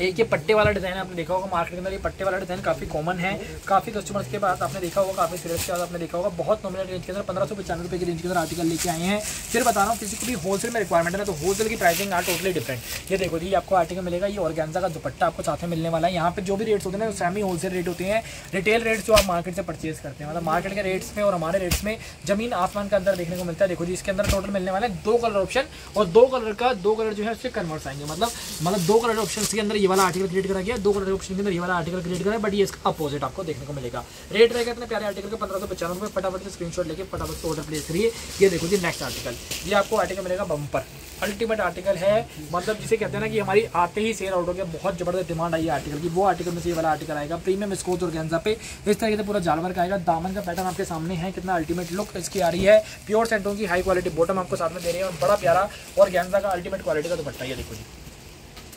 एक ये पट्टे वाला डिज़ाइन आपने देखा होगा मार्केट के अंदर, ये पट्टे वाला डिज़ाइन काफ़ी कॉमन है। काफ़ी कस्टमर्स के पास आपने देखा होगा, काफ़ी सीरियस के आपने देखा होगा। बहुत नॉमिनल रेंज के अंदर पंद्रह सौ पचानवे रुपये की रेंज के अंदर आर्टिकल लेके आए हैं। फिर बता रहा हूँ, किसी को भी होलसेल में रिक्वायरमेंट है तो होलसेल की प्राइसिंग आर टोटली डिफरेंट ये देखो जी आपको आर्टिकल मिलेगा, ये ऑर्गेंजा का दुपट्टा आपको साथ में मिलने वाला है। यहाँ पे जो भी रेट्स होते हैं सेमी होलसेल रेट होते हैं। रिटेल रेट्स जो आप मार्केट से परचेज करते हैं मतलब मार्केट के रेट्स में और हमारे रेट्स में ज़मीन आसमान का अंदर देखने को मिलता है। देखो जी, इसके अंदर टोटल मिलने वाले दो कलर ऑप्शन और दो कलर का, दो कलर जो है, उससे कन्वर्स आएँगे। मतलब मतलब दो कलर ऑप्शन के अंदर ये वाला आर्टिकल क्रिएट करा गया, दो कलर ऑप्शन के अंदर ये वाला आर्टिकल क्रिएट करा है बट ये इसका अपोजिट आपको देखने को मिलेगा। रेट रहेगा इतने प्यारे आर्टिकल का, पंद्रह सौ पचानवे फटाफट से स्क्रीनशॉट लेके फटाफट से ऑर्डर प्लेस करिए। ये देखो जी नेक्स्ट आर्टिकल ये आपको आर्टिकल मिलेगा बम्पर अल्टीमेट आर्टिकल है मतलब जिसे कहते हैं ना कि हमारी आते ही सेल आउट हो गया, बहुत ज़बरदस्त डिमांड आई है आर्टिकल की। वो आर्टिकल में से ये वाला आर्टिकल आएगा प्रीमियम स्कोच और गेंजा पे। इस तरीके से पूरा जानवर का आएगा। दामन का पैटर्न आपके सामने है, कितना अल्टीमेट लुक इसकी आ रही है। प्योर सेंटों की हाई क्वालिटी बॉटम आपको साथ में दे रही है, और बड़ा प्यारा और गेंजा का अल्टीमेट क्वालिटी का दुपट्टा, ये देखो जी।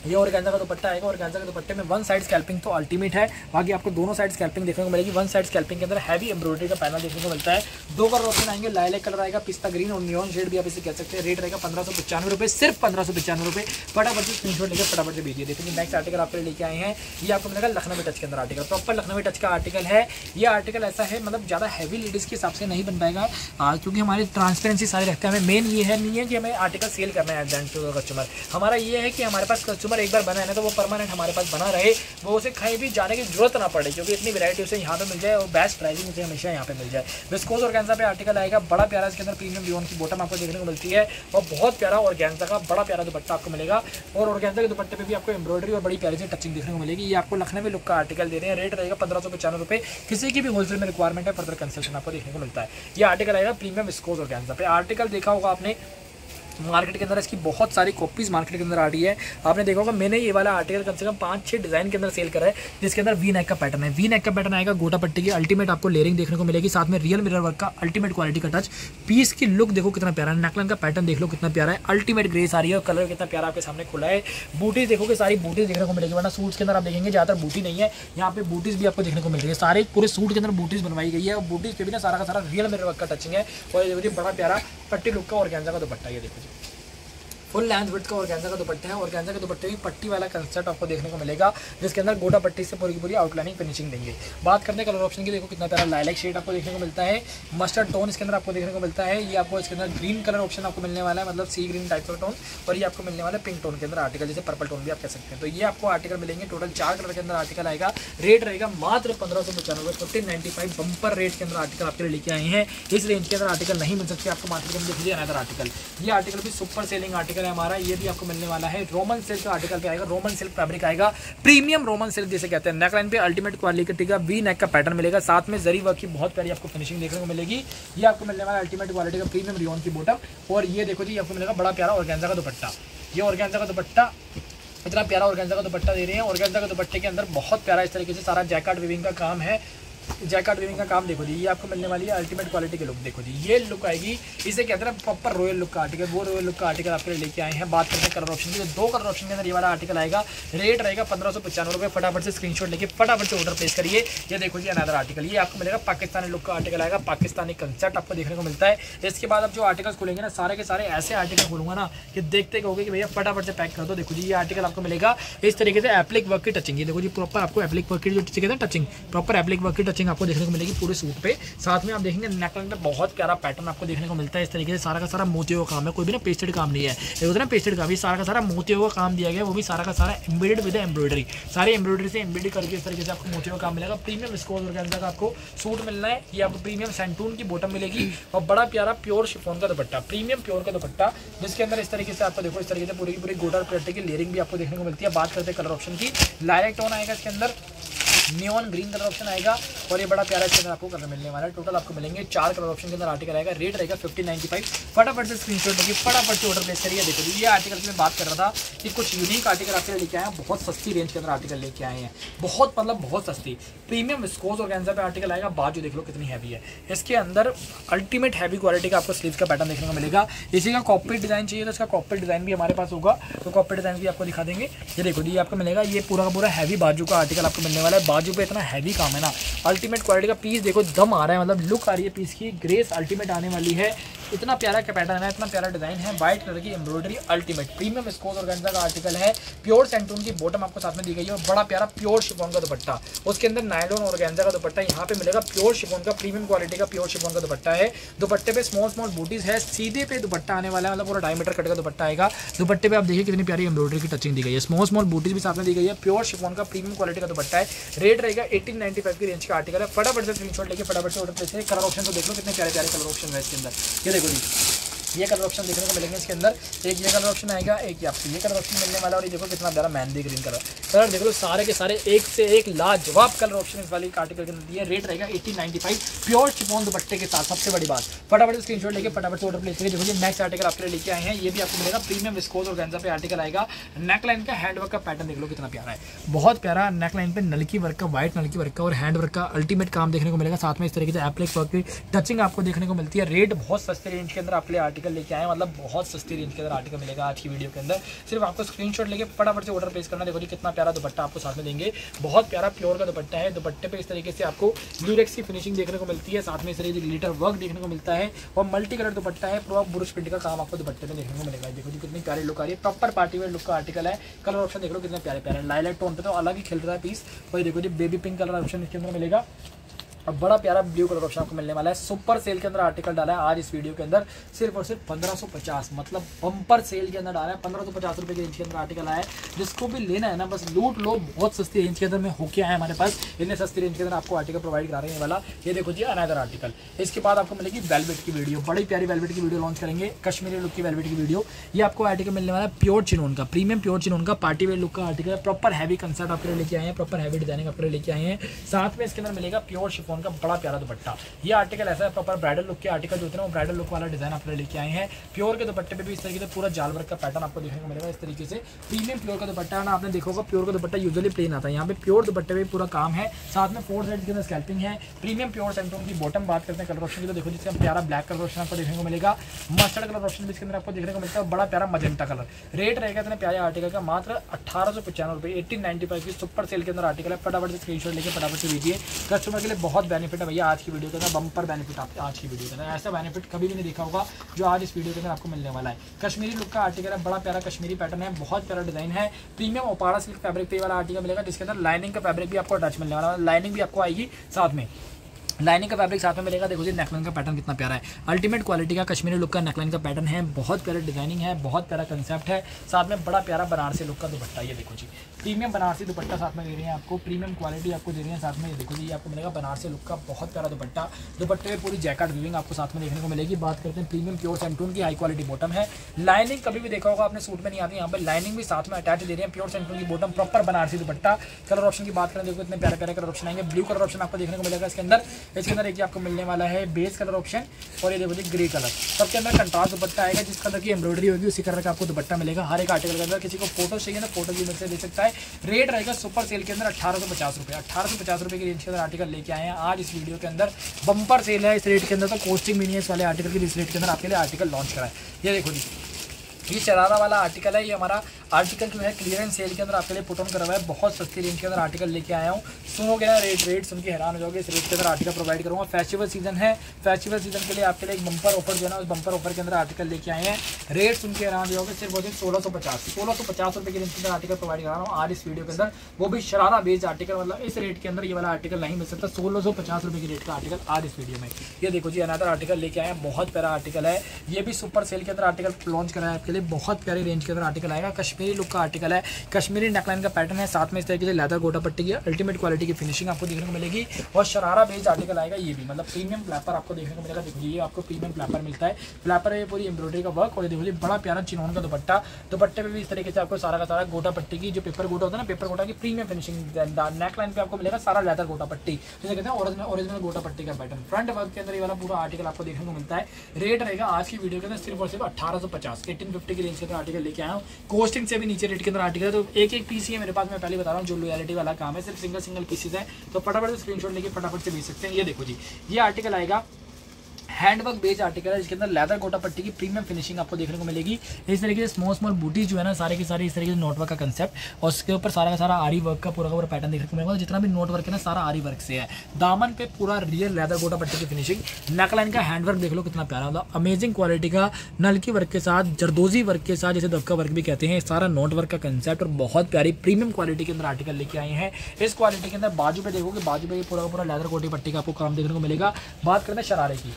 ये और का दुपट्टा आएगा और का दुपट्टे में वन साइड स्कैल्पिंग तो अल्टीमेट है। बाकी आपको दोनों साइड स्कैल्पिंग देखने को मिलेगी। वन साइड स्कैल्पिंग के अंदर हैवी एम्ब्रॉयडरी का पैनल देखने को मिलता है। दो कलर ऑप्शन आएँगे। लाइलेक कलर आएगा, पिस्ता ग्रीन और न्यून शेड भी आप इसे कह सकते हैं। रेट रहेगा पंद्रह सौ पचानवे रुपये सिर्फ़ पंद्रह सौ पचानवे रुपये फटाफट से स्क्रीन लेकर फटाफट से भेजिए देखिए नेक्स्ट आर्टिकल आप लेके आए हैं। ये आपको मिलेगा लखनऊ टच के अंदर आर्टिकल प्रॉपर लखनऊ टच का आर्टिकल है। ये आर्टिकल ऐसा है मतलब ज़्यादा हैवी लेडीज़ के हिसाब से नहीं बन पाएगा। क्योंकि हमारे ट्रांसपेरेंसी सारे रखते हैं। हमें मेन ये है, नहीं है कि हमें आर्टिकल सेल करना है कस्टमर हमारा ये है कि हमारे पास कस्टमर एक बार बना है ना तो वो परमानेंट हमारे पास बना रहे, वो उसे कहीं भी जाने की ज़रूरत ना पड़े, क्योंकि इतनी वैरायटी उसे यहाँ पे मिल जाए और बेस्ट प्राइसिंग उसे हमेशा यहाँ पे मिल जाए। विस्कोज और गैंसा पे आर्टिकल आएगा, बड़ा प्यारा, इसके अंदर प्रीमियम लियोन की बॉटम आपको देखने को मिलती है, और बहुत प्यारा और गैंसा का बड़ा प्यारा दुपट्टा आपको मिलेगा, और ऑर्गेंजा के दुपट्टे पे भी आपको एम्ब्रॉयडरी और बड़ी प्यारी से टचिंग देखने को मिलेगी। ये आपको लखनऊ में लुक का आर्टिकल दे रहे हैं रेट रहेगा पंद्रह सौ पचानवे रुपये किसी की भी होलसेल में रिक्वायरमेंट है फर्दर कंसेशन आपको देखने को मिलता है। ये आर्टिकल आएगा प्रीमियम स्कोज और गैंसा पे। आर्टिकल देखा होगा आपने मार्केट के अंदर इसकी बहुत सारी कॉपीज मार्केट के अंदर आ रही है। आपने देखा होगा, मैंने ये वाला आर्टिकल कम से कम पाँच, छह डिज़ाइन के अंदर सेल करा है, जिसके अंदर वी नेक का पैटर्न है। वी नेक का पैटर्न आएगा गोटा पट्टी की अल्टीमेट आपको लेयरिंग देखने को मिलेगी, साथ में रियल मिरर वर्क का अल्टीमेट क्वालिटी का टच पीस की लुक देखो कितना प्यारा है नेकलाइन का पैटर्न देख लो कितना प्यारा है अल्टीमेट ग्रेस आ रही है और कलर कितना प्यारा आपके सामने खुला है। बूटीज देखोगे सारी बूटीज देखने को मिलेगी, वरना सूट्स के अंदर आप देखेंगे ज़्यादातर बूटी नहीं है, यहाँ पे बूटीज भी आपको देखने को मिल रही है सारे पूरे सूट के अंदर बूटीज बनवाई गई है और बूटीज पे भी ना सारा का सारा रियल मिरर वर्क का टचिंग है और बड़ा प्यारा पट्टी लुक का और का दुपट्टा ये देखो जी। फुल लेंथ विथ का ऑर्गेंजा का दुपट्टा है। ऑर्गेंजा के दुपट्टे में पट्टी वाला कंसेप्ट आपको देखने को मिलेगा, जिसके अंदर गोटा पट्टी से पूरी पूरी आउटलाइनिंग फिनिशिंग देंगे। बात करते हैं कलर ऑप्शन की, देखो कितना प्यारा लाइलैक शेड आपको देखने को मिलता है। मस्टर्ड टोन इसके अंदर आपको देखने को मिलता है। ये आपको इसके अंदर ग्रीन कलर ऑप्शन आपको मिलने वाला है मतलब सी ग्रीन टाइप का टोन और ये आपको मिलने वाला है पिंक टोन के अंदर आर्टिकल जैसे पर्पल टोन भी आप कह सकते हैं। तो ये आपको आर्टिकल मिलेंगे टोटल चार कलर के अंदर आर्टिकल आएगा। रेट रहेगा मात्र पंद्रह सौ पचानवे fifteen ninety five bumper rate के अंदर आर्टिकल आपके लिए लेके आए हैं। इस रेंज के अंदर आर्टिकल नहीं मिल सकते, आपको मार्केट के अंदर देखिए अनदर आर्टिकल ये आर्टिकल भी सुपर सेलिंग आर्टिकल है हमारा, ये भी आपको मिलने वाला है। रोमन सिल्क आर्टिकल पे आएगा रोमन सिल्क फैब्रिक आएगा। प्रीमियम रोमन सिल्क जिसे कहते हैं। नेकलाइन पे अल्टीमेट क्वालिटी का वी नेक का पैटर्न मिलेगा। साथ में जरी वर्क की बहुत प्यारी आपको फिनिशिंग देखने को मिलेगी। ये आपको मिलने वाला अल्टीमेट क्वालिटी का प्रीमियम रियोन की बॉटम और ये देखो जी आपको मिलेगा बड़ा प्यारा ऑर्गेंजा का दुपट्टा। ये ऑर्गेंजा का दुपट्टा, इतना प्यारा ऑर्गेंजा का दुपट्टा दे रहे हैं। ऑर्गेंजा का दुपट्टे के अंदर बहुत प्यारा इस तरीके से सारा जैकेट विविंग का काम है। जैकार्ड वीविंग का काम देखो जी, ये आपको मिलने वाली है अल्टीमेट क्वालिटी की लुक देखो जी, ये लुक आएगी। इसे कहते हैं प्रॉपर रॉयल लुक का आर्टिकल वो रॉयल लुक का आर्टिकल आपके लिए लेके आए हैं। बात करते हैं कलर ऑप्शन की तो दो कलर ऑप्शन के अंदर ये वाला आर्टिकल आएगा। रेट रहेगा पंद्रह सौ पचानवे फटाफट से स्क्रीनशॉट लेके, फटाफट से ऑर्डर प्लेस करिए। ये देखो जी अनदर आर्टिकल ये आपको मिलेगा पाकिस्तानी लुक का आर्टिकल आएगा। पाकिस्तानी कंसेप्ट आपको देखने को मिलता है। इसके बाद आप जो आर्टिकल खोलेंगे ना, सारे के सारे ऐसे आर्टिकल खोलूँगा ना कि देखते कहोगे कि भैया फटाफट से पैक कर दो। देखो जी, ये आर्टिकल आपको मिलेगा। इस तरीके से एप्लिक वर्क की टचिंग देखो जी प्रॉपर आपको एप्लिक वर्क की जो टचिंग प्रॉपर एप्लिक वर्क की टचिंग आपको देखने को मिलेगी पूरे सूट पे। साथ में आप देखेंगे नेकलाइन पे बहुत प्यारा पैटर्न आपको देखने को मिलता है। इस तरीके से सारा का सारा मोती हुआ काम है। कोई भी ना पेस्टेड काम नहीं है। ये होता है ना पेस्टेड काम। ये सारा का सारा मोती हुआ काम दिया गया वो भी सारा का सारा एम्ब्रॉइड विद एम्ब्रॉयडरी सारे एम्ब्रॉयडरी से एम्ब्रॉयडरी करके इस तरीके से आपको मोती हुआ काम मिलेगा। प्रीमियम स्कोर के अंदर आपको सूट मिलना है। ये आपको प्रीमियम सेंटून की बॉटम मिलेगी। और बड़ा प्यारा प्योर शिफोन का दुपट्टा। प्रीमियम प्योर का दुपट्टा, जिसके अंदर इस तरीके से आपको देखो, इस तरीके से पूरी पूरी गोडर प्लेटे की लेयरिंग भी आपको देखने को मिलती है। बात करते हैं कलर ऑप्शन की। लाइट टोन आएगा इसके अंदर। नियॉन ग्रीन कलर ऑप्शन आएगा और ये बड़ा प्यारा इसके अंदर आपको कलर मिलने वाला है। टोटल आपको मिलेंगे चार कलर ऑप्शन के अंदर आर्टिकल आएगा। रेट रहेगा फिफ्टीन नाइन्टी फाइव फटाफट से स्क्रीन शॉट देखिए, फटाफट से ऑर्डर प्लेस करिए। देखो ये आर्टिकल मैं बात कर रहा था कि कुछ यूनिक आर्टिकल आपके लेके आए हैं, बहुत सस्ती रेंज के अंदर आर्टिकल लेके आए हैं। बहुत मतलब बहुत सस्ती। प्रीमियम स्कोज और गैंजा पे आर्टिकल आएगा बाजू देख लो कितनी हैवी है। इसके अंदर अल्टीमेट हैवी क्वालिटी का आपको स्लीव का पैटर्न देखने को मिलेगा। इसी का कॉपरेट डिज़ाइन चाहिए तो इसका कॉपरेट डिज़ाइन भी हमारे पास होगा। तो कॉपरेट डिज़ाइन भी आपको दिखा देंगे। ये देखो जी आपको मिलेगा। ये पूरा का पूरा हैवी बाजू का आर्टिकल आपको मिलने वाला है। बाजू पे इतना हैवी काम है ना। अल्टीमेट क्वालिटी का पीस देखो, दम आ रहा है मतलब लुक आ रही है पीस की। ग्रेस अल्टीमेट आने वाली है। इतना प्यारा का पैटर्न है, इतना प्यारा डिज़ाइन है व्हाइट कलर की एम्ब्रॉयडरी अल्टीमेट प्रीमियम स्कोर और का आर्टिकल है प्योर सेंटून की बॉटम आपको साथ में दी गई है और बड़ा प्यारा प्योर शिफोन का दुपट्टा। उसके अंदर नायलोन और का दुपट्टा यहाँ पे मिलेगा प्योर शिफोन का प्रीमियम क्वालिटी का प्योर शिफोन का दुपट्टा है। दुपट्टे पे स्मॉल स्मॉल बूटीज है, सीधे पे दुपट्टा आने वाला है मतलब पूरा डायमीटर कट का दुपट्टा आएगा। दुपट्टे पे आप देखिए कितनी प्यारी एम्ब्रॉयडरी की टचिंग दी गई है। स्मॉल स्मॉल बूटीज भी साथ में दी गई है प्योर शिफोन का प्रीमियम क्वालिटी का दुपट्टा है। रेट रहेगा एटीन नाइन्टी की रेंज का आर्टिकल है। फटाफट से स्क्रीन लेके फटाफट से ऑर्डर कलर ऑप्शन तो देख लो, कितने प्यारे प्यारे कलर ऑप्शन है इसके अंदर। ये देखो जी ये कलर ऑप्शन देखने को मिलेंगे इसके अंदर। एक ये कलर ऑप्शन आएगा, एक ये आपको ये कलर ऑप्शन मिलने वाला और ये देखो कितना प्यारा मैंदी ग्रीन कलर कलर देख लो, सारे के सारे एक से एक लाजवाब कलर ऑप्शन इस वाली आर्टिकल के अंदर दिए। रेट रहेगा eighteen ninety five pure chiffon दुपट्टे के साथ सबसे बड़ी बात। फटाफट स्क्रीन शॉट लेके फटाफट से ऑर्डर प्लेस करिए। देखो नेक्स्ट आर्टिकल आपके लिए लेके आए हैं। ये भी आपको मिलेगा। प्रीमियम विस्कोज और गंजा पे आर्टिकल आएगा। नेकलाइन का हैंड वर्क का पैटर्न देख लो कितना प्यारा है। बहुत प्यारा नेकलाइन पे नलकी वर्क का व्हाइट नलकी वर्क का और हैंड वर्क का अल्टीमेट काम देखने को मिलेगा। साथ में इस तरीके से एप्लिक वर्क की टचिंग आपको देखने को मिलती है। रेट बहुत सस्ते रेंज के अंदर आपके लिए आर्टिकल लेके आए मतलब बहुत सस्ती रेंज के अंदर आर्टिकल मिलेगा आज की वीडियो के अंदर। सिर्फ़ आपको स्क्रीनशॉट लेके फटाफट से ऑर्डर प्लेस करना। देखो जी, कितना प्यारा दुपट्टा आपको साथ में देंगे। बहुत प्यारा प्योर का दुपट्टा है। दुपट्टे पे इस तरीके से आपको ब्लूरेक्स की फिनिशिंग देखने को मिलती है। साथ में इस तरीके से ग्लिटर वर्क देखने को मिलता है। और मल्टी कलर दुपट्टा है। पूरा बुरुश प्रिंट का काम आपको दुपट्टे में देखने को मिलेगा। देखो जी, कितनी प्यारी लुक आ रही है। प्रॉपर पार्टी वेयर लुक का आर्टिकल है। कलर ऑप्शन देख लो, कितने प्यारे प्यारे लाइलाइट टोन पे तो अलग ही खिल रहा है पीस वही देखो जी बेबी पिंक कलर ऑप्शन इसके अंदर मिलेगा। अब बड़ा प्यारा ब्लू कलर ऑप्शन आपको मिलने वाला है। सुपर सेल के अंदर आर्टिकल डाला है आज इस वीडियो के अंदर। सिर्फ़ और सिर्फ़ 1550 मतलब बम्पर सेल के अंदर डाला है। पंद्रह सौ रुपए की रेंज के अंदर आर्टिकल आया है। जिसको भी लेना है ना, बस लूट लो, बहुत सस्ती रेंज के अंदर में होके आया हमारे पास। इतने सस्ती रेंज के अंदर आपको आर्टिकल प्रोवाइड करा रहे हैं वाला। ये देखो जी अनदर आर्टिकल इसके बाद आपको मिलेगी वेलवेट की वीडियो बड़ी प्यारी वेलवेट की वीडियो लॉन्च करेंगे। कश्मीरी लुक की वेलवेट की वीडियो ये आपको आर्टिकल मिलने वाला है प्योर चिनोन का। प्रीमियम प्योर चिनोन का पार्टी वेयर लुक का आर्टिकल है। प्रॉपर हैवी कंसेप्ट आपके लिए लेके आए हैं। प्रॉपर हैवी डिज़ाइनिंग आपके लिए लेके आए हैं। साथ में इसके अंदर मिलेगा प्योर शिफोन का बड़ा प्यारा दुपट्टा। ये आर्टिकल ऐसा है प्रॉपर ब्राइडल लुक के आर्टिकल जो होते हैं वो ब्राइडल लुक वाला डिज़ाइन आपने लेके आए हैं। प्योर के दुपट्टे पे भी इस तरीके से पूरा जाल वर्क का पैटर्न आपको देखने को मिलेगा इस तरीके से। प्रीमियम प्योर का दुपट्टा है ना, आपने देखा प्योर का दुपट्टा यूजुअली प्लेन आता है। यहाँ पे प्योर दुपट्टे में पूरा काम है। साथ में फोर साइड के अंदर स्कैल्पिंग है। प्रीमियम प्योर सेंटोन की बॉटम बात करते हैं कलर ऑप्शन की तो देखो जिससे प्यारा ब्लैक कलर ऑप्शन आपको देखने को मिलेगा। मस्टर्ड कलर ऑप्शन भी इसके अंदर आपको देखने को मिलता है बड़ा प्यारा मजेंटा कलर रेट रहेगा इतने प्यारे आर्टिकल का, मात्र अठारह सौ पचानवे रुपये एटीन नाइन्टी फाइव की सुपर सेल के अंदर आर्टिकल है। फटाफट से स्क्रीन लेके फटाफट से लीजिए कस्टमर के लिए बहुत बेनिफिट है भैया आज की वीडियो के अंदर बम्पर बेनिफिट आप आज की वीडियो के अंदर। ऐसा बेनिफिट कभी भी नहीं देखा होगा जो आज इस वीडियो के अंदर आपको मिलने वाला है। कश्मीरी लुक का आर्टिकल है, बड़ा प्यारा कश्मीरी पैटर्न है, बहुत प्यारा डिज़ाइन है। प्रीमियम ओपाड़ा सिल्क फैब्रिक पे वाला आर्टिकल मिलेगा, जिसके अंदर लाइनिंग का फैब्रिक भी आपको अटैच मिलने वाला है। लाइनिंग भी आपको आएगी साथ में। लाइनिंग का फैब्रिक साथ में मिलेगा। देखो जी नेकलाइन का पैटर्न कितना प्यारा है। अल्टीमेट क्वालिटी का कश्मीरी लुक का नेकलाइन का पैटर्न है। बहुत प्यारा डिज़ाइनिंग है, बहुत प्यारा कंसेप्ट है। साथ में बड़ा प्यारा बनारसी लुक का दुपट्टा, ये देखो जी। प्रीमियम बनारसी दुपट्टा साथ में दे रहे हैं आपको। प्रीमियम क्वालिटी आपको दे रहे है साथ में। ये देखो जी आपको मिलेगा बनारसी लुक का बहुत प्यारा दुपट्टा। दुपट्टे में पूरी जैकेट व्यूविंग आपको साथ में देखने को मिलेगी। बात करते हैं प्रीमियम प्योर सेंटून की हाई क्वालिटी बॉटम है। लाइनिंग कभी भी देखा होगा, आपने सूट में नहीं आती। यहाँ पर लाइनिंग भी साथ में अटैच दे रहे हैं। प्योर सेंटून की bottom proper Banarasi dupatta. Colour option की बात करें, देखो इतने प्यारे प्यारे कलर ऑप्शन आएँगे। ब्लू कलर ऑप्शन आपको देखने को मिलेगा इसके अंदर। इसके अंदर एक आपको मिलने वाला है बेस कलर ऑप्शन और ये देखो ग्रे कलर सबके अंदर कंट्रास्ट दुपट्टा आएगा जिस कलर की एम्ब्रॉयडरी होगी, उसी कलर का आपको दुपट्टा मिलेगा। हर एक आर्टिकल के अंदर किसी को फ़ोटो चाहिए ना फ़ोटो भी मेरे से दे सकता है। रेट रहेगा सुपर सेल के अंदर अठारह सौ पचास रुपये। अठारह सौ पचास रुपये के रेंज के अंदर आर्टिकल लेके आए हैं। आज इस वीडियो के अंदर बम्पर सेल है। इस रेट के अंदर तो कोस्टिंग इस वाले आर्टिकल की इस रेट के अंदर आपके लिए आर्टिकल लॉन्च कराए। ये देखो जी। ये शरारा वाला आर्टिकल है, ये हमारा आर्टिकल जो है क्लियरेंस सेल के अंदर आपके लिए पुट ऑन करा हुआ है। बहुत सस्ती रेंज के अंदर आर्टिकल लेके आया हूँ। सुनोगे ना रेट रेट सुन के हैरान हो जाओगे। इस रेट के अंदर आर्टिकल प्रोवाइड करूँगा। फेस्टिवल सीज़न है। फेस्टिवल सीज़न के लिए आपके लिए एक बंपर ऑफ़र जो है ना, उस बंपर ऑफ़र के अंदर आर्टिकल लेके आए हैं। रेट सुन के हैरान हो जाओगे। सिर्फ़ सिर्फ़ सोलह सौ पचास। सोलह सौ पचास रुपये की रेंज के अंदर आर्टिकल प्रोवाइड करा रहा हूँ। आज इस वीडियो के अंदर वो भी शरारा बेस्ड आर्टिकल मतलब इस रेट के अंदर ये वाला आर्टिकल नहीं मिल सकता। सोलह सौ पचास रुपये की रेट का आर्टिकल आज इस वीडियो में। ये देखो जी अनदर आर्टिकल लेके आए हैं। बहुत प्यारा आर्टिकल है। ये भी सुपर सेल के अंदर आर्टिकल लॉन्च करा है आपके लिए बहुत प्यारी रेंज के अंदर आर्टिकल आएगा। कश्मीरी लुक का आर्टिकल है। कश्मीरी नेकलाइन का पैटर्न है। साथ में इस तरीके से लेदर गोटा पट्टी की अल्टीमेट क्वालिटी की फिनिशिंग आपको देखने को मिलेगी। और शरारा बेस्ड आर्टिकल आएगा ये भी। मतलब प्रीमियम फ्लैपर आपको देखने को मिलेगा। देखिए ये आपको प्रीमियम फ्लैपर मिलता है। फ्लैपर है पूरी एम्ब्रॉयडरी का वर्क और देखिए बड़ा प्यारा चिनोन का दुपट्टा। दुपट्टे में भी इस तरीके से आपको सारा का सारा गोटा पट्टी की जो पेपर गोटा होता है ना पेपर गोटा की प्रीमियम फिनिशिंग नेकलाइन पे आपको मिलेगा सारा लेदर गोटा पट्टी। जैसे कहते हैं ओरिजिनल ओरिजिनल गोटा पट्टी का पैटर्न फ्रंट वर्क के अंदर ये वाला पूरा आर्टिकल आपको देखने को मिलता है। रेट रहेगा आज की वीडियो के अंदर सिर्फ़ और सिर्फ़ अठारह सौ पचास। एटीन फिफ्टी की रेंज के अंदर आर्टिकल लेके आया हूँ। कोस्टिंग से भी नीचे रेट के अंदर आर्टिकल है तो एक एक पीस ही मेरे पास, मैं पहले बता रहा हूँ, जो लोयलिटी वाला काम है, सिर्फ़ सिंगल सिंगल पीसेज है। तो फटाफट से स्क्रीनशॉट लेके फटाफट से भेज सकते हैं। ये देखो जी, ये आर्टिकल आएगा हैंडवर्क बेस्ड आर्टिकल है, जिसके अंदर लेदर गोटा पट्टी की प्रीमियम फिनिशिंग आपको देखने को मिलेगी। इस तरीके से स्मॉल स्मॉल बूटी जो है ना, सारे के सारे इस तरीके से नोटवर्क का कंसेप्ट और उसके ऊपर सारा का सारा आरी वर्क का पूरा पूरा पैटर्न देखने को मिलेगा जितना भी नोट वर्क है ना, सारा आरी वर्क से है। दामन पे पूरा रियल लेदर गोटा पट्टी की फिनिशिंग नेकलाइन का हैंडवर्क देख लो कितना प्यारा मतलब अमेजिंग क्वालिटी का नलकी वर्क के साथ, जरदोजी वर्क के साथ, जैसे दबका वर्क भी कहते हैं, सारा नोट वर्क का कंसेप्ट और बहुत प्यारी प्रीमियम क्वालिटी के अंदर आर्टिकल लेके आए हैं। इस क्वालिटी के अंदर बाजू पे देखोगे बाजू पे पूरा पूरा लेदर कोटी पट्टी का आपको काम देखने को मिलेगा। बात करते हैं शरारे की।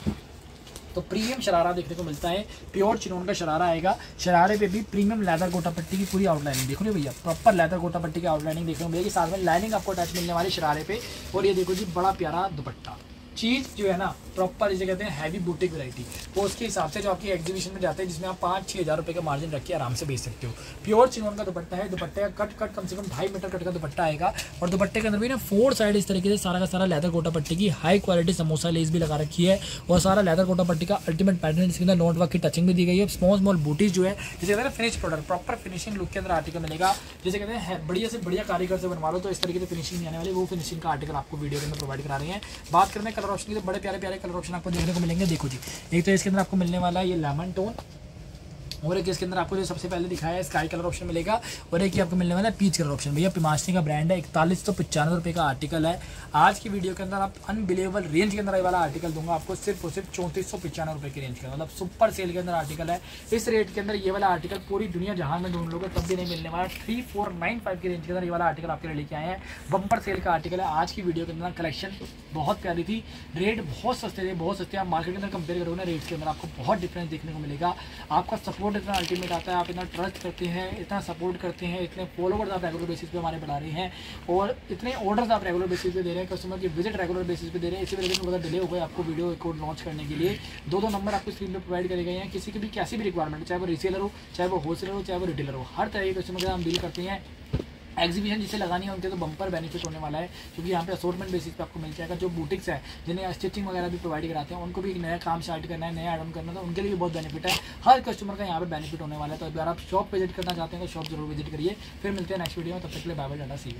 तो प्रीमियम शरारा देखने को मिलता है। प्योर चिनोन का शरारा आएगा। शरारे पे भी प्रीमियम लेदर गोटा पट्टी की पूरी आउटलाइनिंग देखो भैया। प्रॉपर लेदर गोटा पट्टी की आउटलाइनिंग देखने को मिलेगी। साथ में लाइनिंग आपको अटैच मिलने वाली शरारे पे। और ये देखो जी, बड़ा प्यारा दुपट्टा। चीज़ जो है ना प्रॉपर जिसे कहते हैं हैवी बुटीक वैरायटी वो उसके हिसाब से जो आपकी एग्जीबिशन में जाते हैं, जिसमें आप पाँच छः हज़ार रुपये का मार्जिन रख के आराम से बेच सकते हो। प्योर चिनोन का दुपट्टा है, दुपट्टे का कट कट कम से कम ढाई मीटर कट का दुपट्टा आएगा। और दुपट्टे के अंदर भी ना फोर साइड इस तरीके से सारा का सारा लेदर कोटा पट्टी की हाई क्वालिटी समोसा लेस भी लगा रखी है। और सारा लेदर कोटा पट्टी का अल्टीमेट पैटर्न इसके अंदर नोट वर्क की टचिंग भी दी गई है। स्मॉल स्मॉल बूटीज जो है, जिसे कहते हैं finish product proper finishing look के अंदर आर्टिकल मिलेगा। जिसे कहते हैं बढ़िया से बढ़िया कारीगर से बनवा लो तो इस तरीके से फिनिशिंग आने वाली, वो फिनिशिंग का आर्टिकल आपको वीडियो के अंदर प्रोवाइड करा रहे हैं। बात करते हैं कलर ऑप्शन की बड़े प्यारे प्यारे कलर ऑप्शन आपको देखने को मिलेंगे। देखो जी, एक तो इसके अंदर आपको मिलने वाला है ये लेमन टोन और एक इसके अंदर आपको जो सबसे पहले दिखाया है स्काई कलर ऑप्शन मिलेगा और एक ही आपको मिलने वाला है पीच कलर ऑप्शन भैया पिमाशनी का ब्रांड है, इकतालीस सौ पचानवे रुपये का आर्टिकल है। आज की वीडियो के अंदर आप अनबिलेबल रेंज के अंदर ये वाला आर्टिकल दूँगा आपको, सिर्फ़ और सिर्फ़ चौंतीस सौ पचानवे रुपये की रेंज का मतलब सुपर सेल के अंदर आर्टिकल है। इस रेट के अंदर ये वाला आर्टिकल पूरी दुनिया जहाँ में ढूंढ लोगे तब भी नहीं मिलने वाला। थ्री फोर नाइन फाइव की रेंज के अंदर ये वाला आर्टिकल आपके लिए लेके आए हैं। बम्पर सेल का आर्टिकल है। आज की वीडियो के अंदर कलेक्शन बहुत प्यारी थी। रेट बहुत सस्ते थे, बहुत सस्ते आप मार्केट के अंदर कंपेयर करोगे ना रेट के अंदर आपको बहुत डिफरेंस देखने को मिलेगा। आपका सपोर्ट इतना अल्टीमेट आता है, आप इतना ट्रस्ट करते हैं, इतना सपोर्ट करते हैं, इतने फॉलोवर्स आप रेगुलर बेसिस पे हमारे बढ़ा रहे हैं और इतने ऑर्डर्स आप रेगुलर बेसिस पे दे रहे हैं कस्टमर की विज़िट रेगुलर बेसिस पे दे रहे हैं, इसी वजह से थोड़ा डिले हो गए आपको वीडियो रिकॉर्ड लॉन्च करने के लिए। दो दो नंबर आपको स्क्रीन पर प्रोवाइड करे गए हैं, किसी की भी, कैसी भी रिक्वायरमेंट चाहे वो रिसेलर हो, चाहे वो होलसेलर हो, चाहे वो रिटेलर हो, हर तरह के कस्टमर के हम डील करते हैं। एग्जीबिशन जिसे लगानी है, उनके तो बम्पर बेनिफिट होने वाला है, क्योंकि यहाँ पे असोर्टमेंट बेसिस पे आपको मिल जाएगा जो बुटिक्स है, जिन्हें स्टिचिंग वगैरह भी प्रोवाइड कराते हैं, उनको भी एक नया काम स्टार्ट करना है, नया एडम करना है तो उनके लिए भी बहुत बेनिफिट है। हर कस्टमर का यहाँ पर बेनिफिट होने वाला है। तो अगर आप शॉप विज़िट करना चाहते हैं तो शॉप ज़रूर विज़िट करिए। फिर मिलते हैं नेक्स्ट वीडियो में, तब तक के लिए बाय बाय डाटा सी